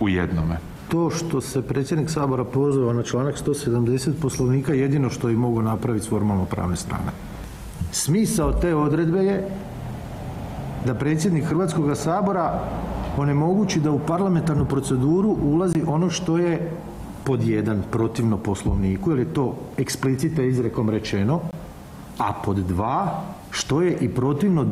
u jednome to što se predsjednik Sabora pozvao na članak 170 poslovnika jedino što i mogu napraviti s formalno pravne strane. Smisao te odredbe je da predsjednik Hrvatskog sabora onemogući da u parlamentarnu proceduru ulazi ono što je pod jedan protivno poslovniku, jer je to eksplicite izrekom rečeno, a pod dva što je i protivno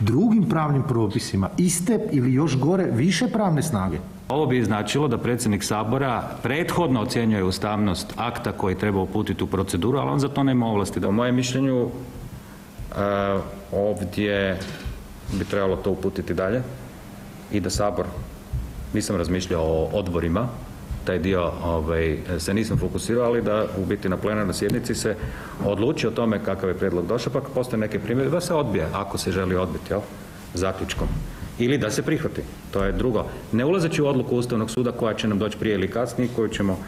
drugim pravnim propisima iste ili još gore više pravne snage. Ovo bi značilo da predsjednik Sabora prethodno ocjenjuje ustavnost akta koji treba uputiti u proceduru, ali on za to nema ovlasti. U mojem mišljenju e, ovdje bi trebalo to uputiti dalje i da Sabor, nisam razmišljao o odborima, taj dio ovaj, se nisam fokusirao, da u biti na plenarnoj sjednici se odluči o tome kakav je prijedlog došao, pa postoje neke primjere da se odbije, ako se želi odbiti, jel? zaključkom. Ili da se prihvati. To je drugo. Ne ulazeći u odluku Ustavnog suda koja će nam doći prije ili kasnije, koju ćemo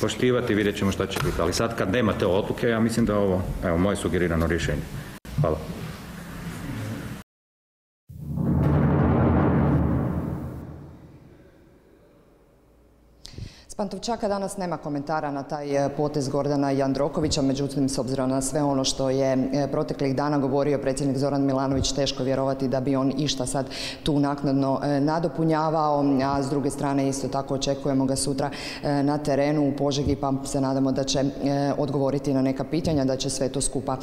poštivati, vidjet ćemo šta će biti. Ali sad kad nema te odluke, ja mislim da je ovo, evo, moje sugerirano rješenje. Hvala. Pantovčaka danas nema komentara na taj e, potez Gordana Jandrokovića, međutim s obzirom na sve ono što je e, proteklih dana govorio predsjednik Zoran Milanović, teško vjerovati da bi on išta sad tu naknadno e, nadopunjavao, a s druge strane isto tako očekujemo ga sutra na terenu u Požegi pa se nadamo da će odgovoriti na neka pitanja, da će sve to skupa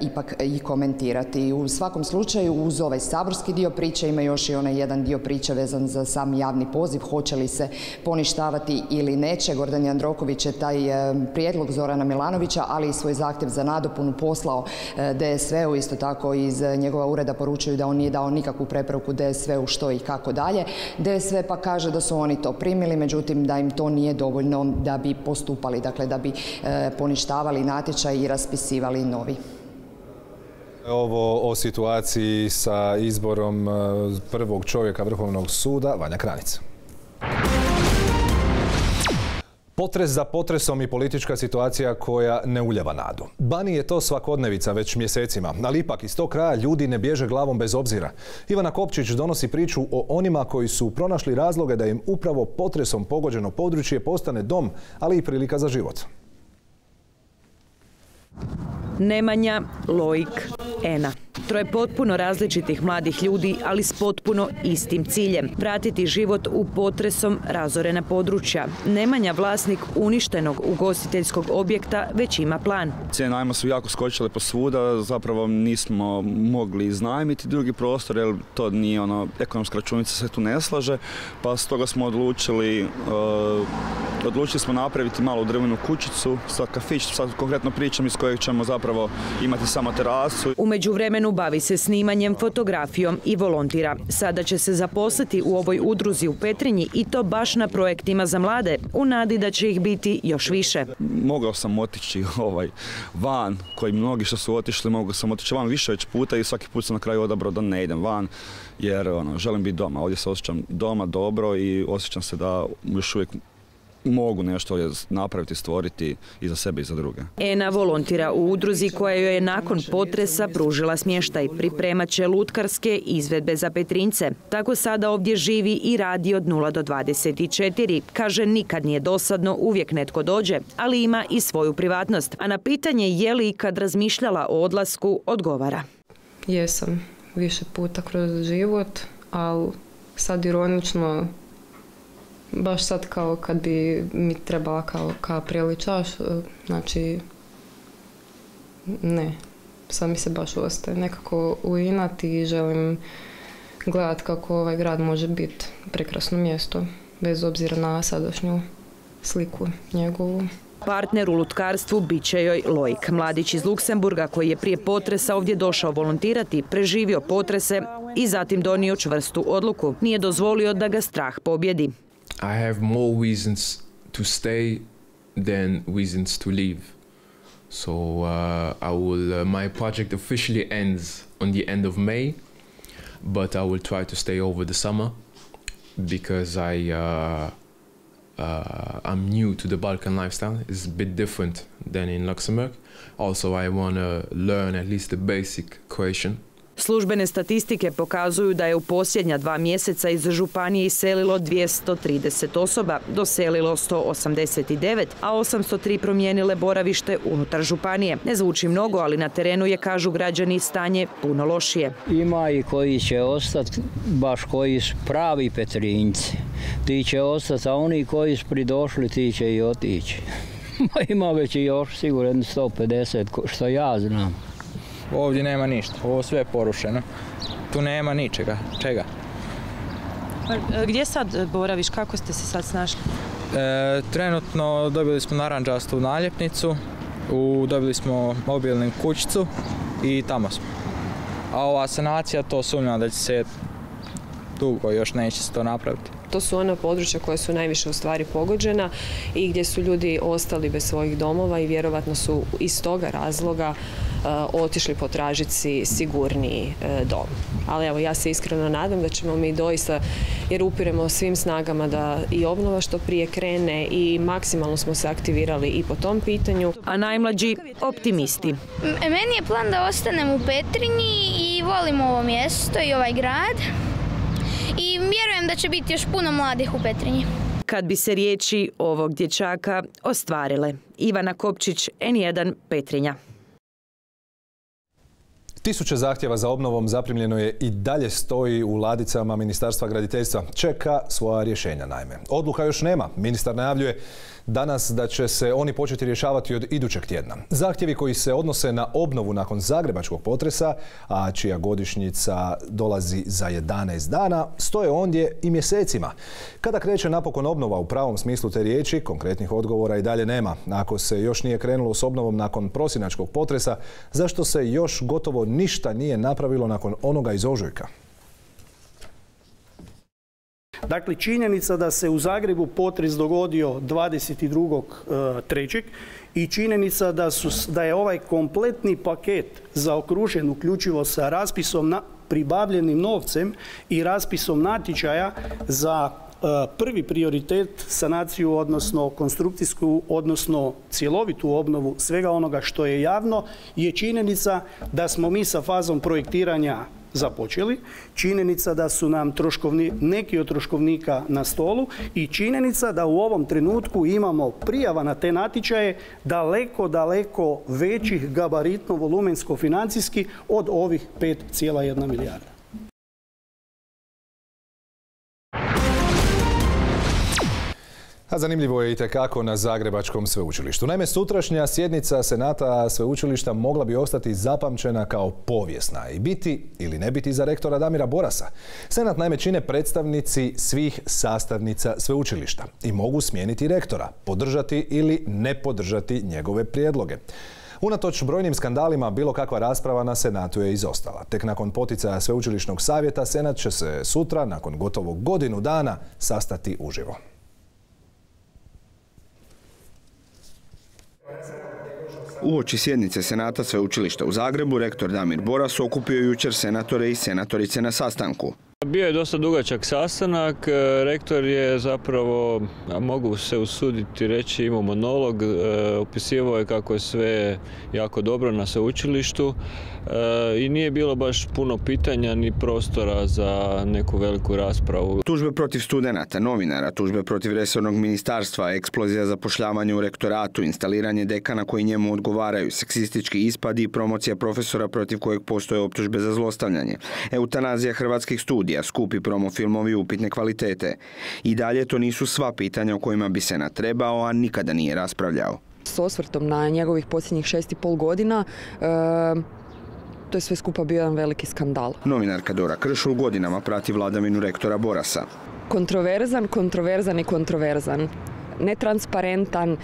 ipak i komentirati. U svakom slučaju uz ovaj saborski dio priče ima još i onaj jedan dio priče vezan za sam javni poziv, hoće li se poništavati ili ili neće. Gordan Jandroković je taj e, prijedlog Zorana Milanovića, ali i svoj zahtjev za nadopunu poslao e, DSV-u. Isto tako iz njegova ureda poručuju da on nije dao nikakvu preporuku DSV-u što i kako dalje. DSV pa kaže da su oni to primili, međutim da im to nije dovoljno da bi postupali, dakle da bi poništavali natječaj i raspisivali novi. Ovo o situaciji sa izborom prvog čovjeka Vrhovnog suda, Vanja Kranica. Potres za potresom i politička situacija koja ne uljeva nadu. Bani je to svakodnevica već mjesecima, ali ipak iz tog kraja ljudi ne bježe glavom bez obzira. Ivana Kopčić donosi priču o onima koji su pronašli razloge da im upravo potresom pogođeno područje postane dom, ali i prilika za život. Nemanja, Lojk, Ena. Troje potpuno različitih mladih ljudi, ali s potpuno istim ciljem. Vratiti život u potresom razorena područja. Nemanja vlasnik uništenog ugostiteljskog objekta već ima plan. Cijene najma su jako skočile po svuda, zapravo nismo mogli iznajmiti drugi prostor jer to nije ono, ekonomska računica se tu ne slaže, pa stoga smo odlučili, uh, odlučili smo napraviti malu drvenu kućicu sa kafić, sad konkretno pričam iz kojeg ćemo zapravo imati samo terasu. U međuvremenu bavi se snimanjem, fotografijom i volontira. Sada će se zaposliti u ovoj udruzi u Petrinji i to baš na projektima za mlade, u nadi da će ih biti još više. Mogao sam otići ovaj van, koji mnogi što su otišli, mogao sam otići van više već puta i svaki put sam na kraju odabrao da ne idem van jer ono, želim biti doma. Ovdje se osjećam doma dobro i osjećam se da još uvijek mogu nešto napraviti, stvoriti i za sebe i za druge. Ena volontira u udruzi koja joj je nakon potresa pružila smještaj. Pripremat će lutkarske izvedbe za Petrince. Tako sada ovdje živi i radi od 0 do 24. Kaže nikad nije dosadno, uvijek netko dođe, ali ima i svoju privatnost. A na pitanje je li ikad razmišljala o odlasku, odgovara. Jesam više puta kroz život, ali sad ironično baš sad kao kad bi mi trebala kao, kao priličaš, e, znači ne, sad mi se baš ostaje nekako uinati i želim gledat kako ovaj grad može biti prekrasno mjesto, bez obzira na sadašnju sliku njegovu. Partner u lutkarstvu bit će joj Lojk, mladić iz Luksemburga koji je prije potresa ovdje došao volontirati, preživio potrese i zatim donio čvrstu odluku. Nije dozvolio da ga strah pobjedi. I have more reasons to stay than reasons to leave. So uh, I will. Uh, my project officially ends on the end of May, but I will try to stay over the summer because I uh, uh I'm new to the Balkan lifestyle. It's a bit different than in Luxembourg. Also, I want to learn at least the basic Croatian Službene statistike pokazuju da je u posljednja dva mjeseca iz Županije iselilo 230 osoba, doselilo 189, a 803 promijenile boravište unutar Županije. Ne zvuči mnogo, ali na terenu je, kažu građani, stanje puno lošije. Ima i koji će ostati, baš koji su pravi Petrinjci. Ti će ostati, a oni koji su pridošli, ti će i otići. Ima već i još sigurno 150, što ja znam. Ovdje nema ništa, ovo sve je porušeno. Tu nema ničega. Čega? Pa, e, gdje sad boraviš? Kako ste se sad snašli? E, trenutno dobili smo naranđastu naljepnicu, u, dobili smo mobilnu kućicu i tamo smo. A ova sanacija to sumnjam da će se dugo još neće se to napraviti. To su ona područja koja su najviše u stvari pogođena i gdje su ljudi ostali bez svojih domova i vjerovatno su iz toga razloga e, otišli potražiti si sigurniji e, dom. Ali evo, ja se iskreno nadam da ćemo mi doista, jer upiremo svim snagama da i obnova što prije krene i maksimalno smo se aktivirali i po tom pitanju. A najmlađi optimisti. Meni je plan da ostanem u Petrinji i volim ovo mjesto i ovaj grad i vjerujem da će biti još puno mladih u Petrinji. Kad bi se riječi ovog dječaka ostvarile. Ivana Kopčić, N1 Petrinja. Tisuće zahtjeva za obnovom zaprimljeno je i dalje stoji u ladicama Ministarstva graditeljstva. Čeka svoja rješenja naime. Odluka još nema. Ministar najavljuje danas da će se oni početi rješavati od idućeg tjedna. Zahtjevi koji se odnose na obnovu nakon zagrebačkog potresa, a čija godišnjica dolazi za 11 dana, stoje ondje i mjesecima. Kada kreće napokon obnova u pravom smislu te riječi, konkretnih odgovora i dalje nema. Ako se još nije krenulo s obnovom nakon prosinačkog potresa, zašto se još gotovo ništa nije napravilo nakon onoga iz ožujka? Dakle, činjenica da se u Zagrebu potres dogodio 22.3. i činjenica da, su, da je ovaj kompletni paket zaokružen uključivo sa raspisom na pribavljenim novcem i raspisom natječaja za prvi prioritet sanaciju, odnosno konstrukcijsku, odnosno cjelovitu obnovu svega onoga što je javno, je činjenica da smo mi sa fazom projektiranja započeli, činjenica da su nam troškovni, neki od troškovnika na stolu i činjenica da u ovom trenutku imamo prijava na te natječaje daleko, daleko većih gabaritno, volumensko, financijski od ovih 5,1 milijarda. A zanimljivo je i tekako na Zagrebačkom sveučilištu. Naime, sutrašnja sjednica Senata sveučilišta mogla bi ostati zapamćena kao povijesna i biti ili ne biti za rektora Damira Borasa. Senat naime čine predstavnici svih sastavnica sveučilišta i mogu smijeniti rektora, podržati ili ne podržati njegove prijedloge. Unatoč brojnim skandalima bilo kakva rasprava na Senatu je izostala. Tek nakon poticaja Sveučilišnog savjeta Senat će se sutra, nakon gotovo godinu dana, sastati uživo. Uoči sjednice Senata Sveučilišta u Zagrebu, rektor Damir Boras okupio jučer senatore i senatorice na sastanku. Bio je dosta dugačak sastanak, e, rektor je zapravo, mogu se usuditi reći, imao monolog, e, opisivao je kako je sve jako dobro na sveučilištu i nije bilo baš puno pitanja ni prostora za neku veliku raspravu. Tužbe protiv studenata, novinara, tužbe protiv resornog ministarstva, eksplozija zapošljavanja u rektoratu, instaliranje dekana koji njemu odgovaraju, seksistički ispadi i promocija profesora protiv kojeg postoje optužbe za zlostavljanje, eutanazija hrvatskih studija, skupi promo filmovi upitne kvalitete. I dalje to nisu sva pitanja o kojima bi se natrebao, a nikada nije raspravljao. S osvrtom na njegovih posljednjih šest i pol godina, e, to je sve skupa bio jedan veliki skandal. Novinarka Dora Kršul godinama prati vladavinu rektora Borasa. Kontroverzan, kontroverzan i kontroverzan netransparentan, e,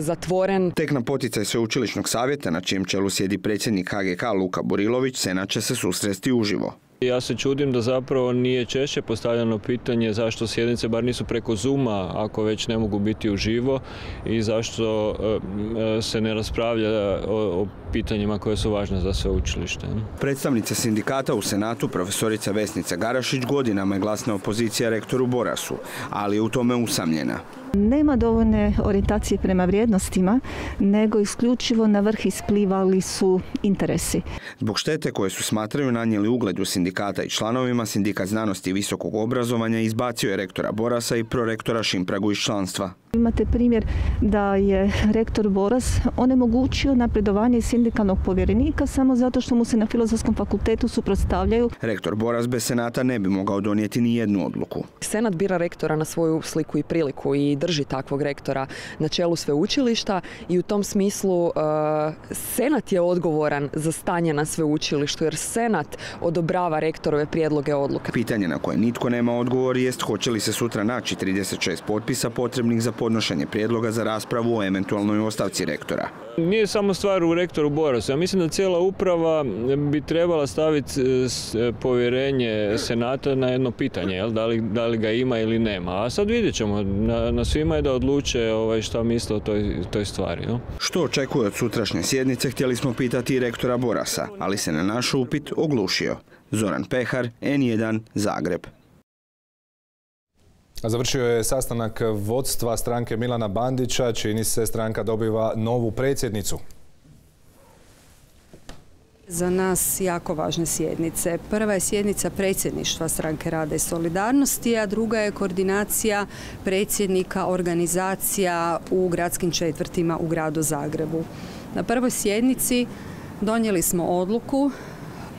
zatvoren. Tek na poticaj sveučilišnog savjeta na čijem čelu sjedi predsjednik HGK Luka Burilović, Senat će se susresti uživo. Ja se čudim da zapravo nije češće postavljeno pitanje zašto sjednice bar nisu preko Zuma ako već ne mogu biti uživo i zašto e, e, se ne raspravlja o, pitanjima koje su važne za sve učilište. Predstavnica sindikata u Senatu, profesorica Vesnica Garašić, godinama je glasna opozicija rektoru Borasu, ali je u tome usamljena. Nema dovoljne orijentacije prema vrijednostima, nego isključivo na vrh isplivali su interesi. Zbog štete koje su smatraju nanijeli ugledu sindikata i članovima, Sindikat znanosti i visokog obrazovanja izbacio je rektora Borasa i prorektora Šimpragu iz članstva. Imate primjer da je rektor Boras onemogućio napredovanje sindikalnog povjerenika samo zato što mu se na filozofskom fakultetu suprotstavljaju. Rektor Boras bez senata ne bi mogao donijeti ni jednu odluku. Senat bira rektora na svoju sliku i priliku i drži takvog rektora na čelu sveučilišta i u tom smislu uh, senat je odgovoran za stanje na sveučilištu jer senat odobrava rektorove prijedloge odluke. Pitanje na koje nitko nema odgovor jest hoće li se sutra naći 36 potpisa potrebnih za podnošenje prijedloga za raspravu o eventualnoj ostavci rektora. Nije samo stvar u rektoru Borasu. Ja mislim da cijela uprava bi trebala staviti e, povjerenje Senata na jedno pitanje, jel? Da, li, da li ga ima ili nema. A sad vidjet ćemo. Na, na svima je da odluče ovaj, šta misle o toj, toj stvari. Jel? Što očekuje od sutrašnje sjednice, htjeli smo pitati i rektora Borasa, ali se na naš upit oglušio. Zoran Pehar, N1, Zagreb. Završio je sastanak vodstva stranke Milana Bandića, čini se stranka dobiva novu predsjednicu. Za nas jako važne sjednice. Prva je sjednica predsjedništva stranke Rada i Solidarnosti, a druga je koordinacija predsjednika organizacija u gradskim četvrtima u gradu Zagrebu. Na prvoj sjednici donijeli smo odluku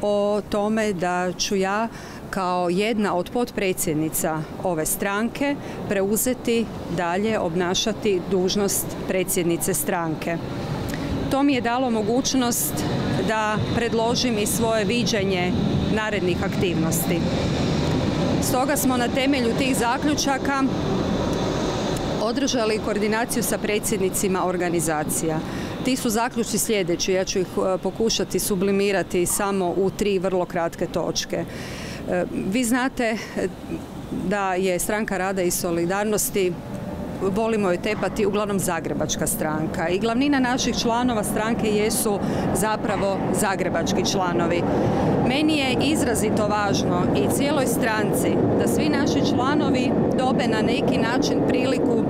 o tome da ću ja kao jedna od potpredsjednica ove stranke preuzeti dalje obnašati dužnost predsjednice stranke. To mi je dalo mogućnost da predložim i svoje viđenje narednih aktivnosti. Stoga smo na temelju tih zaključaka održali koordinaciju sa predsjednicima organizacija. Ti su zaključci sljedeći, ja ću ih e, pokušati sublimirati samo u tri vrlo kratke točke. Vi znate da je stranka rada i solidarnosti volimo je tepati uglavnom zagrebačka stranka i glavnina naših članova stranke jesu zapravo zagrebački članovi. Meni je izrazito važno i cijeloj stranci da svi naši članovi dobe na neki način priliku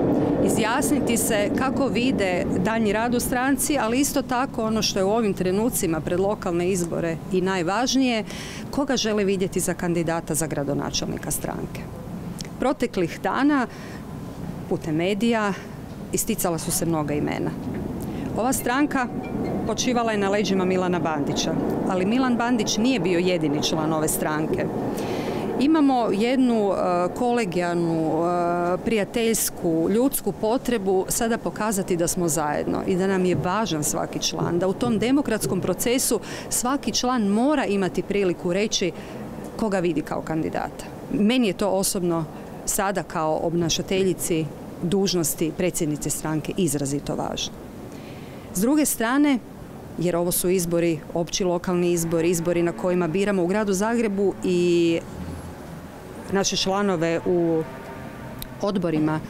izjasniti se kako vide daljnji rad u stranci, ali isto tako ono što je u ovim trenucima pred lokalne izbore i najvažnije, koga žele vidjeti za kandidata za gradonačelnika stranke. Proteklih dana putem medija isticala su se mnoga imena. Ova stranka počivala je na leđima Milana Bandića, ali Milan Bandić nije bio jedini član ove stranke. Imamo jednu e, kolegijalnu, e, prijateljsku, ljudsku potrebu sada pokazati da smo zajedno i da nam je važan svaki član, da u tom demokratskom procesu svaki član mora imati priliku reći koga vidi kao kandidata. Meni je to osobno sada kao obnašateljici dužnosti predsjednice stranke izrazito važno. S druge strane, jer ovo su izbori, opći lokalni izbori, izbori na kojima biramo u gradu Zagrebu i naše članove u odborima,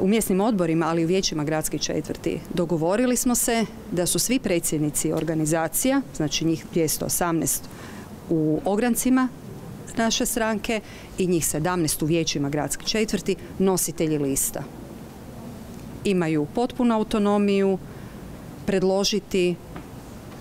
u mjesnim odborima, ali i u vijećima gradskih četvrti. Dogovorili smo se da su svi predsjednici organizacija, znači njih 218 u ograncima naše stranke i njih 17 u vijećima gradskih četvrti, nositelji lista. Imaju potpunu autonomiju predložiti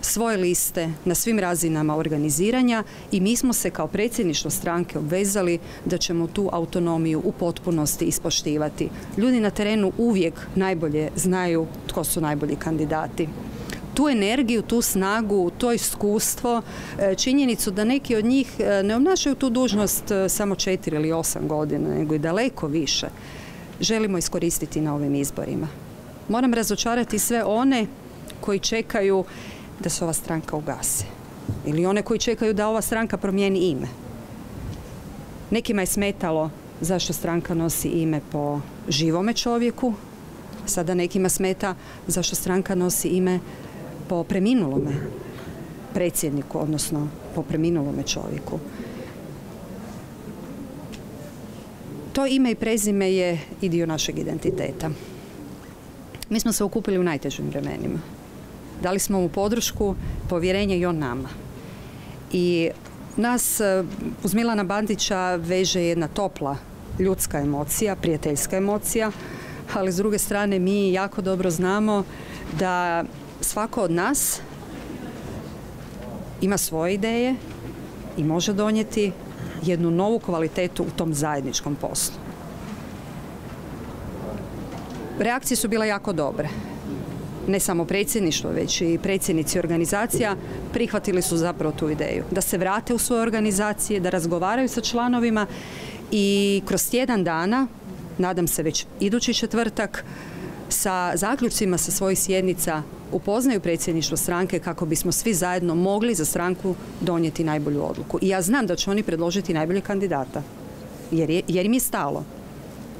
svoje liste na svim razinama organiziranja i mi smo se kao predsjedništvo stranke obvezali da ćemo tu autonomiju u potpunosti ispoštivati. Ljudi na terenu uvijek najbolje znaju tko su najbolji kandidati tu energiju, tu snagu, to iskustvo, e, činjenicu da neki od njih e, ne obnašaju tu dužnost e, samo četiri ili osam godina, nego i daleko više, želimo iskoristiti na ovim izborima. Moram razočarati sve one koji čekaju da se ova stranka ugase. Ili one koji čekaju da ova stranka promijeni ime. Nekima je smetalo zašto stranka nosi ime po živome čovjeku, sada nekima smeta zašto stranka nosi ime po preminulome predsjedniku, odnosno po preminulome čovjeku. To ime i prezime je i dio našeg identiteta. Mi smo se okupili u najtežim vremenima. Dali smo mu podršku, povjerenje i on nama. I nas e, uz Milana Bandića veže jedna topla ljudska emocija, prijateljska emocija, ali s druge strane mi jako dobro znamo da svako od nas ima svoje ideje i može donijeti jednu novu kvalitetu u tom zajedničkom poslu. Reakcije su bile jako dobre ne samo predsjedništvo, već i predsjednici organizacija prihvatili su zapravo tu ideju. Da se vrate u svoje organizacije, da razgovaraju sa članovima i kroz tjedan dana, nadam se već idući četvrtak, sa zaključcima sa svojih sjednica upoznaju predsjedništvo stranke kako bismo svi zajedno mogli za stranku donijeti najbolju odluku. I ja znam da će oni predložiti najbolje kandidata, jer, jer im je stalo.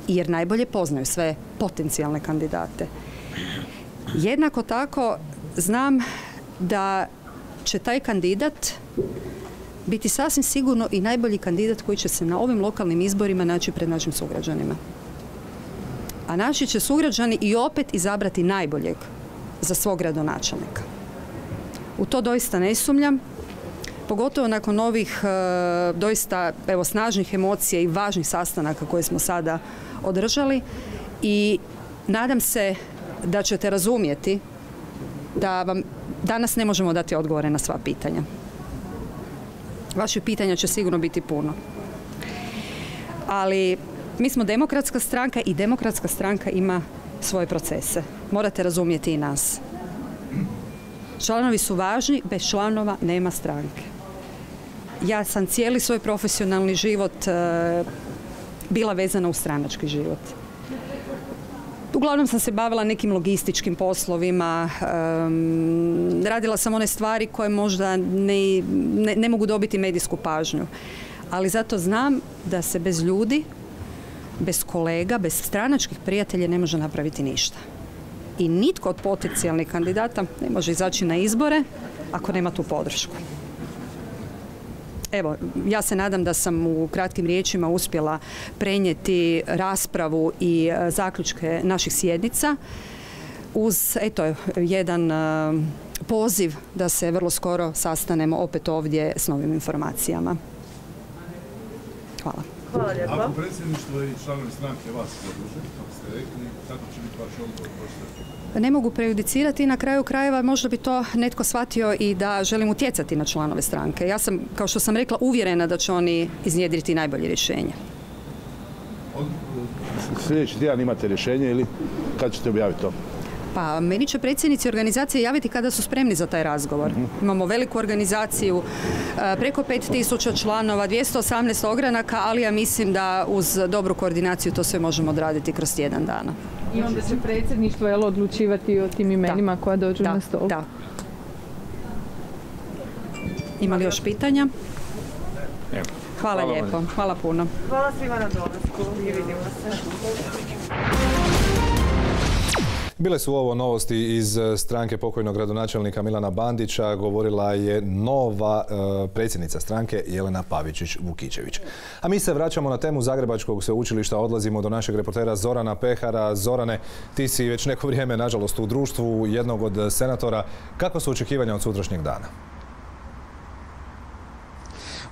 jer najbolje poznaju sve potencijalne kandidate. Jednako tako znam da će taj kandidat biti sasvim sigurno i najbolji kandidat koji će se na ovim lokalnim izborima naći pred našim sugrađanima. A naši će sugrađani i opet izabrati najboljeg za svog gradonačelnika. U to doista ne sumnjam, pogotovo nakon ovih e, doista evo, snažnih emocija i važnih sastanaka koje smo sada održali i nadam se da ćete razumjeti da vam danas ne možemo dati odgovore na sva pitanja. Vaših pitanja će sigurno biti puno. Ali mi smo demokratska stranka i demokratska stranka ima svoje procese. Morate razumjeti i nas. Članovi su važni, bez članova nema stranke. Ja sam cijeli svoj profesionalni život e, bila vezana u stranački život. Uglavnom sam se bavila nekim logističkim poslovima, radila sam one stvari koje možda ne, ne mogu dobiti medijsku pažnju. Ali zato znam da se bez ljudi, bez kolega, bez stranačkih prijatelja ne može napraviti ništa. I nitko od potencijalnih kandidata ne može izaći na izbore ako nema tu podršku. Evo, ja se nadam da sam u kratkim riječima uspjela prenijeti raspravu i e, zaključke naših sjednica uz eto jedan e, poziv da se vrlo skoro sastanemo opet ovdje s novim informacijama. Hvala. Hvala lijepo. Ako predsjedništvo i članovi stranke vas podruže, kako ste rekli, kako će biti vaš odgovor ne mogu prejudicirati i na kraju krajeva možda bi to netko shvatio i da želim utjecati na članove stranke. Ja sam, kao što sam rekla, uvjerena da će oni iznjedriti najbolje rješenje. Sljedeći tjedan imate rješenje ili kad ćete objaviti to? Pa meni će predsjednici organizacije javiti kada su spremni za taj razgovor. Mhm. Imamo veliku organizaciju, e, preko 5000 članova, 218 ogranaka, ali ja mislim da uz dobru koordinaciju to sve možemo odraditi kroz tjedan dana. I onda će predsjedništvo jel, odlučivati o tim imenima koja dođu na stol? Da. Ima li još pitanja? Hvala, lijepo. Hvala puno. Hvala svima na dolasku i vidimo se. Bile su ovo novosti iz e, stranke pokojnog gradonačelnika Milana Bandića. Govorila je nova e, predsjednica stranke Jelena Pavičić-Vukičević. A mi se vraćamo na temu Zagrebačkog sveučilišta. Odlazimo do našeg reportera Zorana Pehara. Zorane, ti si već neko vrijeme, nažalost, u društvu jednog od senatora. Kako su očekivanja od sutrašnjeg dana?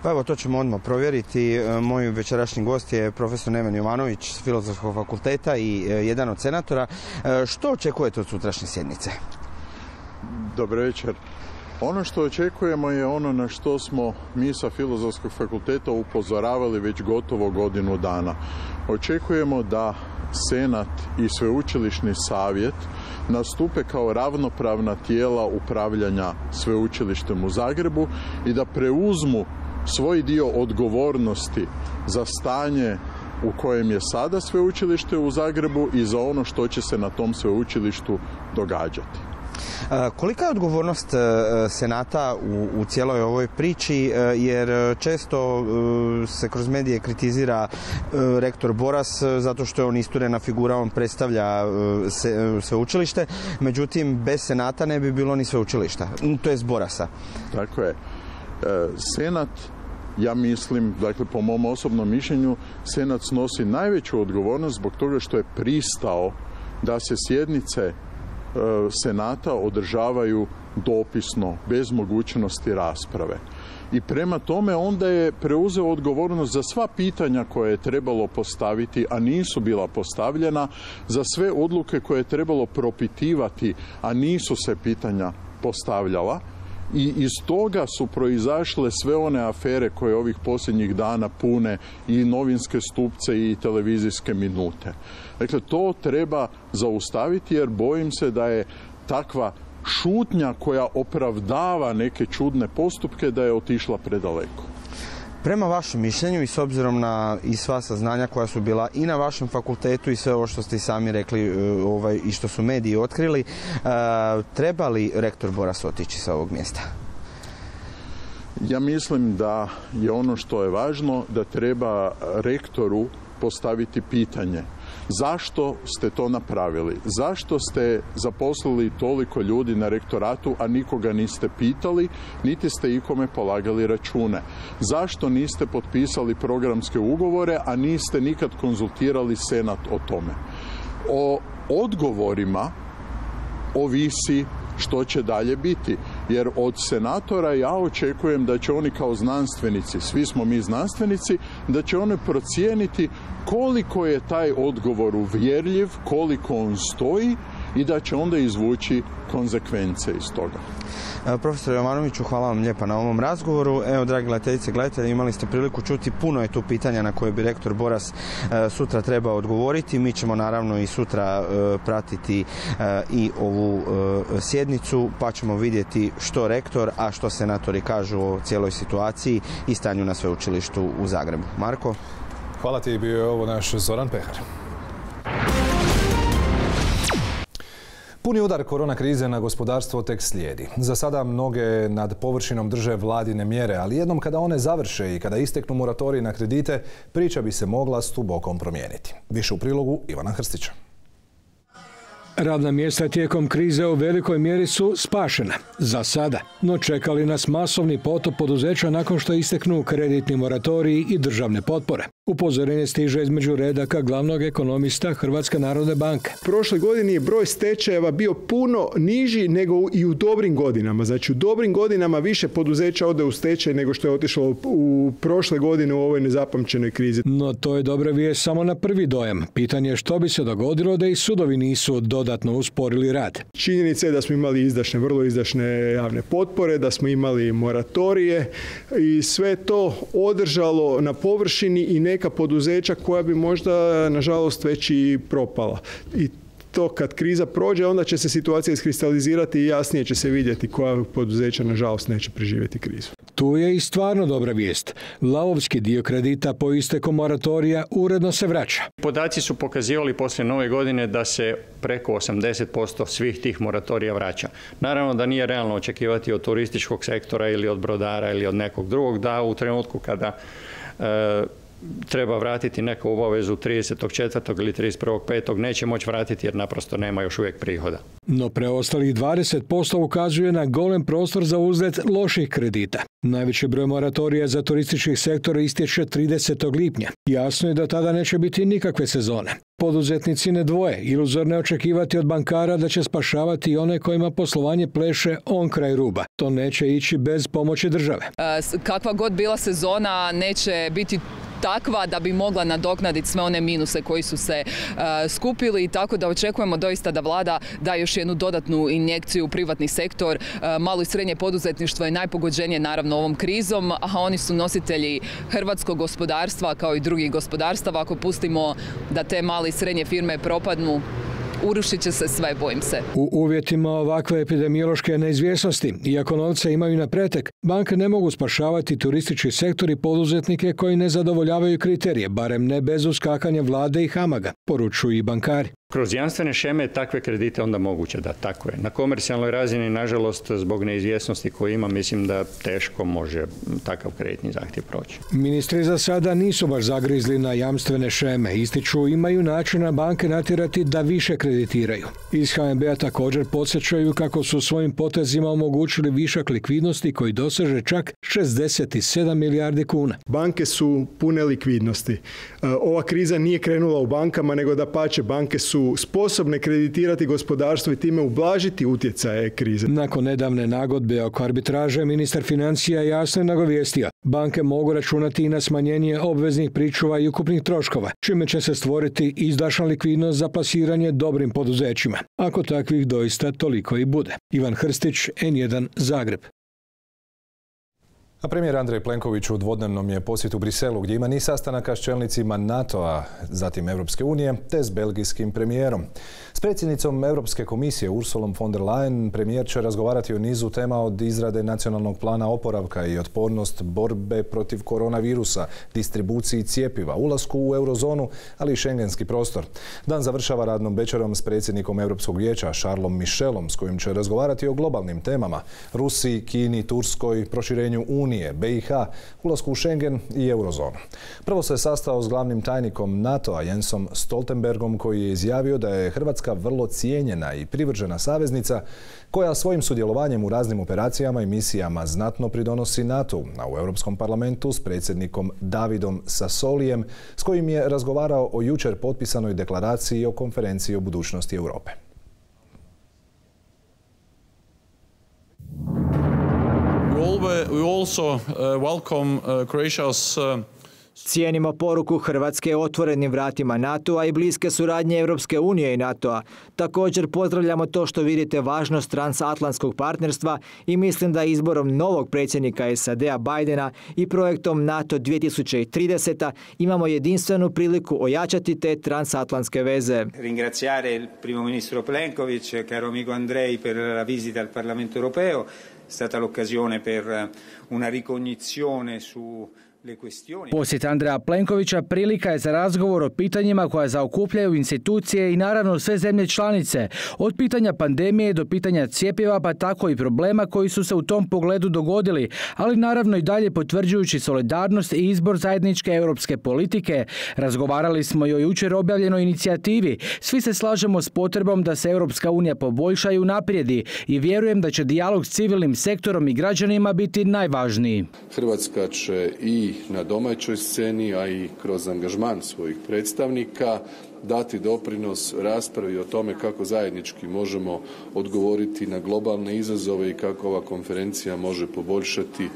Pa evo, to ćemo odmah provjeriti. E, moj večerašnji gost je profesor Neven Jovanović s Filozofskog fakulteta i e, jedan od senatora. E, što očekujete od sutrašnje sjednice? Dobro večer. Ono što očekujemo je ono na što smo mi sa Filozofskog fakulteta upozoravali već gotovo godinu dana. Očekujemo da Senat i Sveučilišni savjet nastupe kao ravnopravna tijela upravljanja sveučilištem u Zagrebu i da preuzmu svoj dio odgovornosti za stanje u kojem je sada sveučilište u Zagrebu i za ono što će se na tom sveučilištu događati. E, kolika je odgovornost e, Senata u, u cijeloj ovoj priči, e, jer često se kroz medije kritizira rektor Boras zato što je on isturena figura, on predstavlja sveučilište, međutim bez Senata ne bi bilo ni sveučilišta, to je Borasa. Tako je. Senat ja mislim, dakle po mom osobnom mišljenju, Senat snosi najveću odgovornost zbog toga što je pristao da se sjednice e, Senata održavaju dopisno, bez mogućnosti rasprave. I prema tome onda je preuzeo odgovornost za sva pitanja koje je trebalo postaviti, a nisu bila postavljena, za sve odluke koje je trebalo propitivati, a nisu se pitanja postavljala i iz toga su proizašle sve one afere koje ovih posljednjih dana pune i novinske stupce i televizijske minute. Dakle, to treba zaustaviti jer bojim se da je takva šutnja koja opravdava neke čudne postupke da je otišla predaleko. Prema vašem mišljenju i s obzirom na i sva saznanja koja su bila i na vašem fakultetu i sve ovo što ste sami rekli e, ovaj, i što su mediji otkrili, uh, treba li rektor Boras otići sa ovog mjesta? Ja mislim da je ono što je važno da treba rektoru postaviti pitanje. Zašto ste to napravili? Zašto ste zaposlili toliko ljudi na rektoratu, a nikoga niste pitali, niti ste ikome polagali račune? Zašto niste potpisali programske ugovore, a niste nikad konzultirali Senat o tome? O odgovorima ovisi što će dalje biti. Jer od senatora ja očekujem da će oni kao znanstvenici, svi smo mi znanstvenici, da će oni procijeniti koliko je taj odgovor uvjerljiv, koliko on stoji i da će onda izvući konzekvence iz toga. Profesor Jovanoviću, hvala vam lijepa na ovom razgovoru. Evo, dragi gledateljice, gledatelji, imali ste priliku čuti puno je tu pitanja na koje bi rektor Boras e, sutra trebao odgovoriti. Mi ćemo naravno i sutra e, pratiti e, i ovu sjednicu, pa ćemo vidjeti što rektor, a što senatori kažu o cijeloj situaciji i stanju na sveučilištu u Zagrebu. Marko? Hvala ti, bio je ovo naš Zoran Pehar. Puni udar korona krize na gospodarstvo tek slijedi. Za sada mnoge nad površinom drže vladine mjere, ali jednom kada one završe i kada isteknu moratoriji na kredite, priča bi se mogla stubokom promijeniti. Više u prilogu Ivana Hrstića. Radna mjesta tijekom krize u velikoj mjeri su spašena. Za sada. No čekali nas masovni potop poduzeća nakon što isteknu kreditni moratoriji i državne potpore. Upozorenje stiže između redaka glavnog ekonomista Hrvatske narodne banke. Prošle godine je broj stečajeva bio puno niži nego i u dobrim godinama. Znači u dobrim godinama više poduzeća ode u stečaj nego što je otišlo u prošle godine u ovoj nezapamćenoj krizi. No to je dobra vijest samo na prvi dojam. Pitanje je što bi se dogodilo da i sudovi nisu dodatno usporili rad. Činjenica je da smo imali izdašne, vrlo izdašne javne potpore, da smo imali moratorije i sve to održalo na površini i ne neka poduzeća koja bi možda nažalost već i propala. I to kad kriza prođe, onda će se situacija iskristalizirati i jasnije će se vidjeti koja poduzeća nažalost neće preživjeti krizu. Tu je i stvarno dobra vijest. Lavovski dio kredita po isteku moratorija uredno se vraća. Podaci su pokazivali poslije nove godine da se preko 80% svih tih moratorija vraća. Naravno da nije realno očekivati od turističkog sektora ili od brodara ili od nekog drugog da u trenutku kada e, treba vratiti neku obavezu 34. ili 31.5. neće moći vratiti jer naprosto nema još uvijek prihoda. No preostalih 20% ukazuje na golem prostor za uzlet loših kredita. Najveći broj moratorija za turistički sektor istječe 30. lipnja. Jasno je da tada neće biti nikakve sezone. Poduzetnici ne dvoje, iluzorne očekivati od bankara da će spašavati one kojima poslovanje pleše on kraj ruba. To neće ići bez pomoći države. Kakva god bila sezona neće biti takva da bi mogla nadoknaditi sve one minuse koji su se skupili i tako da očekujemo doista da vlada da još jednu dodatnu injekciju u privatni sektor. malo i srednje poduzetništvo je najpogođenije naravno ovom krizom, a oni su nositelji hrvatskog gospodarstva kao i drugih gospodarstava. Ako pustimo da te male i srednje firme propadnu, urušit će se sve, bojim se. U uvjetima ovakve epidemiološke neizvjesnosti, iako novce imaju na pretek, banke ne mogu spašavati turistički sektor i poduzetnike koji ne zadovoljavaju kriterije, barem ne bez uskakanja vlade i hamaga, poručuju i bankari. Kroz janstvene šeme takve kredite onda moguće da tako je. Na komercijalnoj razini, nažalost, zbog neizvjesnosti koju ima, mislim da teško može takav kreditni zahtjev proći. Ministri za sada nisu baš zagrizli na jamstvene šeme. Ističu imaju načina banke natjerati da više kreditiraju. Iz HNB-a također podsjećaju kako su svojim potezima omogućili višak likvidnosti koji doseže čak 67 milijardi kuna. Banke su pune likvidnosti. E, ova kriza nije krenula u bankama, nego da pače banke su su sposobne kreditirati gospodarstvo i time ublažiti utjecaje krize. Nakon nedavne nagodbe oko arbitraže, ministar financija jasno je nagovijestio. Banke mogu računati i na smanjenje obveznih pričuva i ukupnih troškova, čime će se stvoriti izdašna likvidnost za plasiranje dobrim poduzećima. Ako takvih doista toliko i bude. Ivan Hrstić, N1, Zagreb. A premijer Andrej Plenković u dvodnevnom je posjetu Briselu gdje ima ni sastanaka s čelnicima NATO-a, zatim Europske unije, te s belgijskim premijerom. S predsjednicom Europske komisije Ursulom von der Leyen premijer će razgovarati o nizu tema od izrade nacionalnog plana oporavka i otpornost borbe protiv koronavirusa, distribuciji cijepiva, ulasku u eurozonu, ali i šengenski prostor. Dan završava radnom večerom s predsjednikom Europskog vijeća Charlesom Michelom s kojim će razgovarati o globalnim temama Rusiji, Kini, Turskoj, proširenju Unije unije, BiH, ulasku u Schengen i eurozonu. Prvo se sastao s glavnim tajnikom NATO-a Jensom Stoltenbergom koji je izjavio da je Hrvatska vrlo cijenjena i privržena saveznica koja svojim sudjelovanjem u raznim operacijama i misijama znatno pridonosi NATO, a u Europskom parlamentu s predsjednikom Davidom Sassolijem s kojim je razgovarao o jučer potpisanoj deklaraciji o konferenciji o budućnosti Europe. Cijenimo poruku Hrvatske otvorenim vratima NATO-a i bliske suradnje Europske unije i NATO-a. Također pozdravljamo to što vidite važnost transatlantskog partnerstva i mislim da izborom novog predsjednika SAD-a Bidena i projektom NATO 2030 imamo jedinstvenu priliku ojačati te transatlantske veze. Ringraziare il primo ministro Plenković, caro amico Andrei per la visita al Parlamento europeo. Stata l'occasione per una ricognizione su Posjet Andreja Plenkovića prilika je za razgovor o pitanjima koja zaokupljaju institucije i naravno sve zemlje članice, od pitanja pandemije do pitanja cijepiva pa tako i problema koji su se u tom pogledu dogodili, ali naravno i dalje potvrđujući solidarnost i izbor zajedničke europske politike. Razgovarali smo i o jučer objavljenoj inicijativi. Svi se slažemo s potrebom da se Europska unija poboljša i unaprijedi i vjerujem da će dijalog s civilnim sektorom i građanima biti najvažniji. Hrvatska će i na domaćoj sceni, a i kroz angažman svojih predstavnika dati doprinos raspravi o tome kako zajednički možemo odgovoriti na globalne izazove i kako ova konferencija može poboljšati e,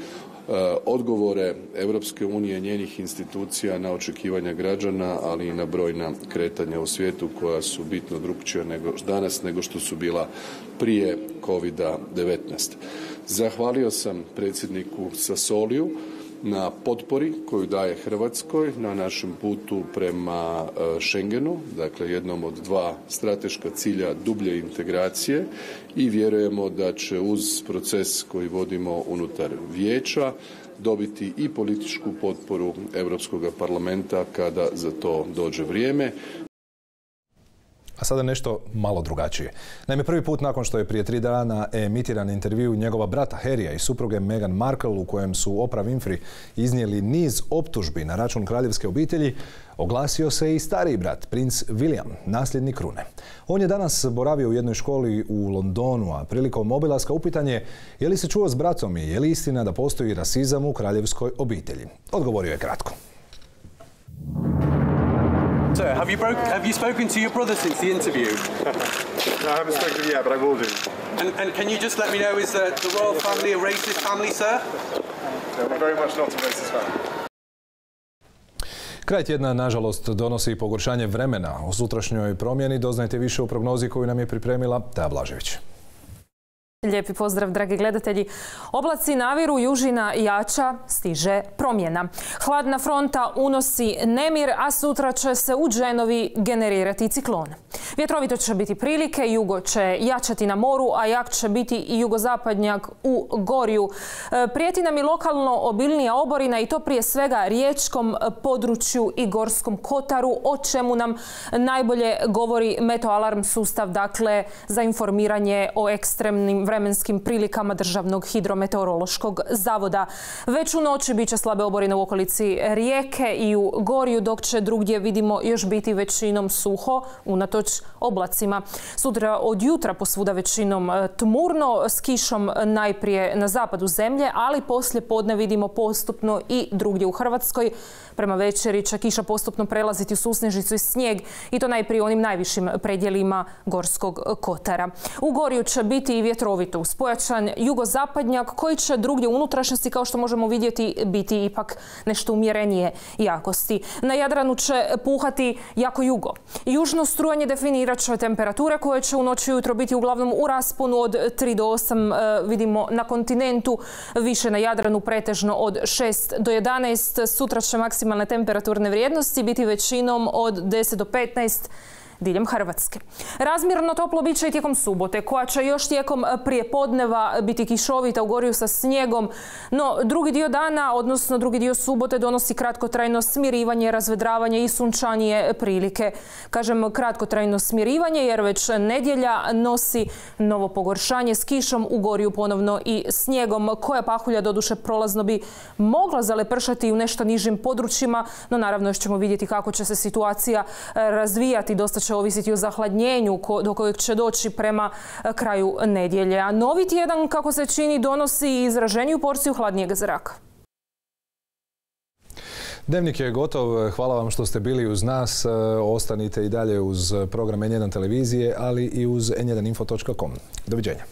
odgovore Europske unije, njenih institucija na očekivanja građana, ali i na brojna kretanja u svijetu koja su bitno drukčija nego danas nego što su bila prije Covida-19. Zahvalio sam predsjedniku Sasoliju na potpori koju daje Hrvatskoj na našem putu prema e, Schengenu, dakle jednom od dva strateška cilja dublje integracije i vjerujemo da će uz proces koji vodimo unutar vijeća dobiti i političku potporu Europskog parlamenta kada za to dođe vrijeme. A sada nešto malo drugačije. Naime, prvi put nakon što je prije tri dana emitiran intervju njegova brata Harrya i supruge Meghan Markle u kojem su Oprah Winfrey iznijeli niz optužbi na račun kraljevske obitelji, oglasio se i stariji brat, princ William, nasljednik krune. On je danas boravio u jednoj školi u Londonu, a prilikom obilaska upitan je je li se čuo s bratom i je li istina da postoji rasizam u kraljevskoj obitelji. Odgovorio je kratko. Sir, have you, broke, have you spoken to your brother since the interview? no, I haven't spoken yet, but I will do. And, and can you just let me know, is the, the royal family a racist family, sir? No, we're very much not a racist family. Kraj tjedna, nažalost, donosi pogoršanje vremena. O sutrašnjoj promjeni doznajte više u prognozi koju nam je pripremila Teja Blažević. Lijepi pozdrav, dragi gledatelji. Oblaci naviru južina jača, stiže promjena. Hladna fronta unosi nemir, a sutra će se u Dženovi generirati ciklon. Vjetrovito će biti prilike, jugo će jačati na moru, a jak će biti i jugozapadnjak u Gorju. E, prijeti nam i lokalno obilnija oborina i to prije svega riječkom području i Gorskom kotaru, o čemu nam najbolje govori meteoalarm sustav, dakle za informiranje o ekstremnim vremenskim prilikama Državnog hidrometeorološkog zavoda. Već u noći bit će slabe oborine u okolici rijeke i u Gorju, dok će drugdje vidimo još biti većinom suho, unatoč oblacima. Sutra od jutra posvuda većinom e, tmurno, s kišom najprije na zapadu zemlje, ali poslije podne vidimo postupno i drugdje u Hrvatskoj. Prema večeri će kiša postupno prelaziti u susnežicu i snijeg i to najprije onim najvišim predjelima Gorskog kotara. U Gorju će biti i vjetrovito uspojačan jugozapadnjak koji će drugdje unutrašnjosti kao što možemo vidjeti biti ipak nešto umjerenije jakosti. Na Jadranu će puhati jako jugo. Južno strujanje definirat će temperature koje će u noći jutro biti uglavnom u rasponu od 3 do 8 e, vidimo na kontinentu, više na Jadranu pretežno od 6 do 11. Sutra će maksimalne temperaturne vrijednosti biti većinom od 10 do 15 diljem Hrvatske. Razmjerno toplo bit će i tijekom subote, koja će još tijekom prije podneva biti kišovita u goriju sa snijegom, no drugi dio dana, odnosno drugi dio subote donosi kratkotrajno smirivanje, razvedravanje i sunčanije prilike. Kažem kratkotrajno smirivanje jer već nedjelja nosi novo pogoršanje s kišom u goriju ponovno i snijegom koja pahulja doduše prolazno bi mogla zalepršati u nešto nižim područjima, no naravno još ćemo vidjeti kako će se situacija razvijati. Dosta će ovisiti o zahladnjenju do kojeg će doći prema kraju nedjelje. A novi tjedan, kako se čini, donosi izraženiju porciju hladnijeg zraka. Dnevnik je gotov. Hvala vam što ste bili uz nas. Ostanite i dalje uz program N1 televizije, ali i uz n1info.com. Doviđenja.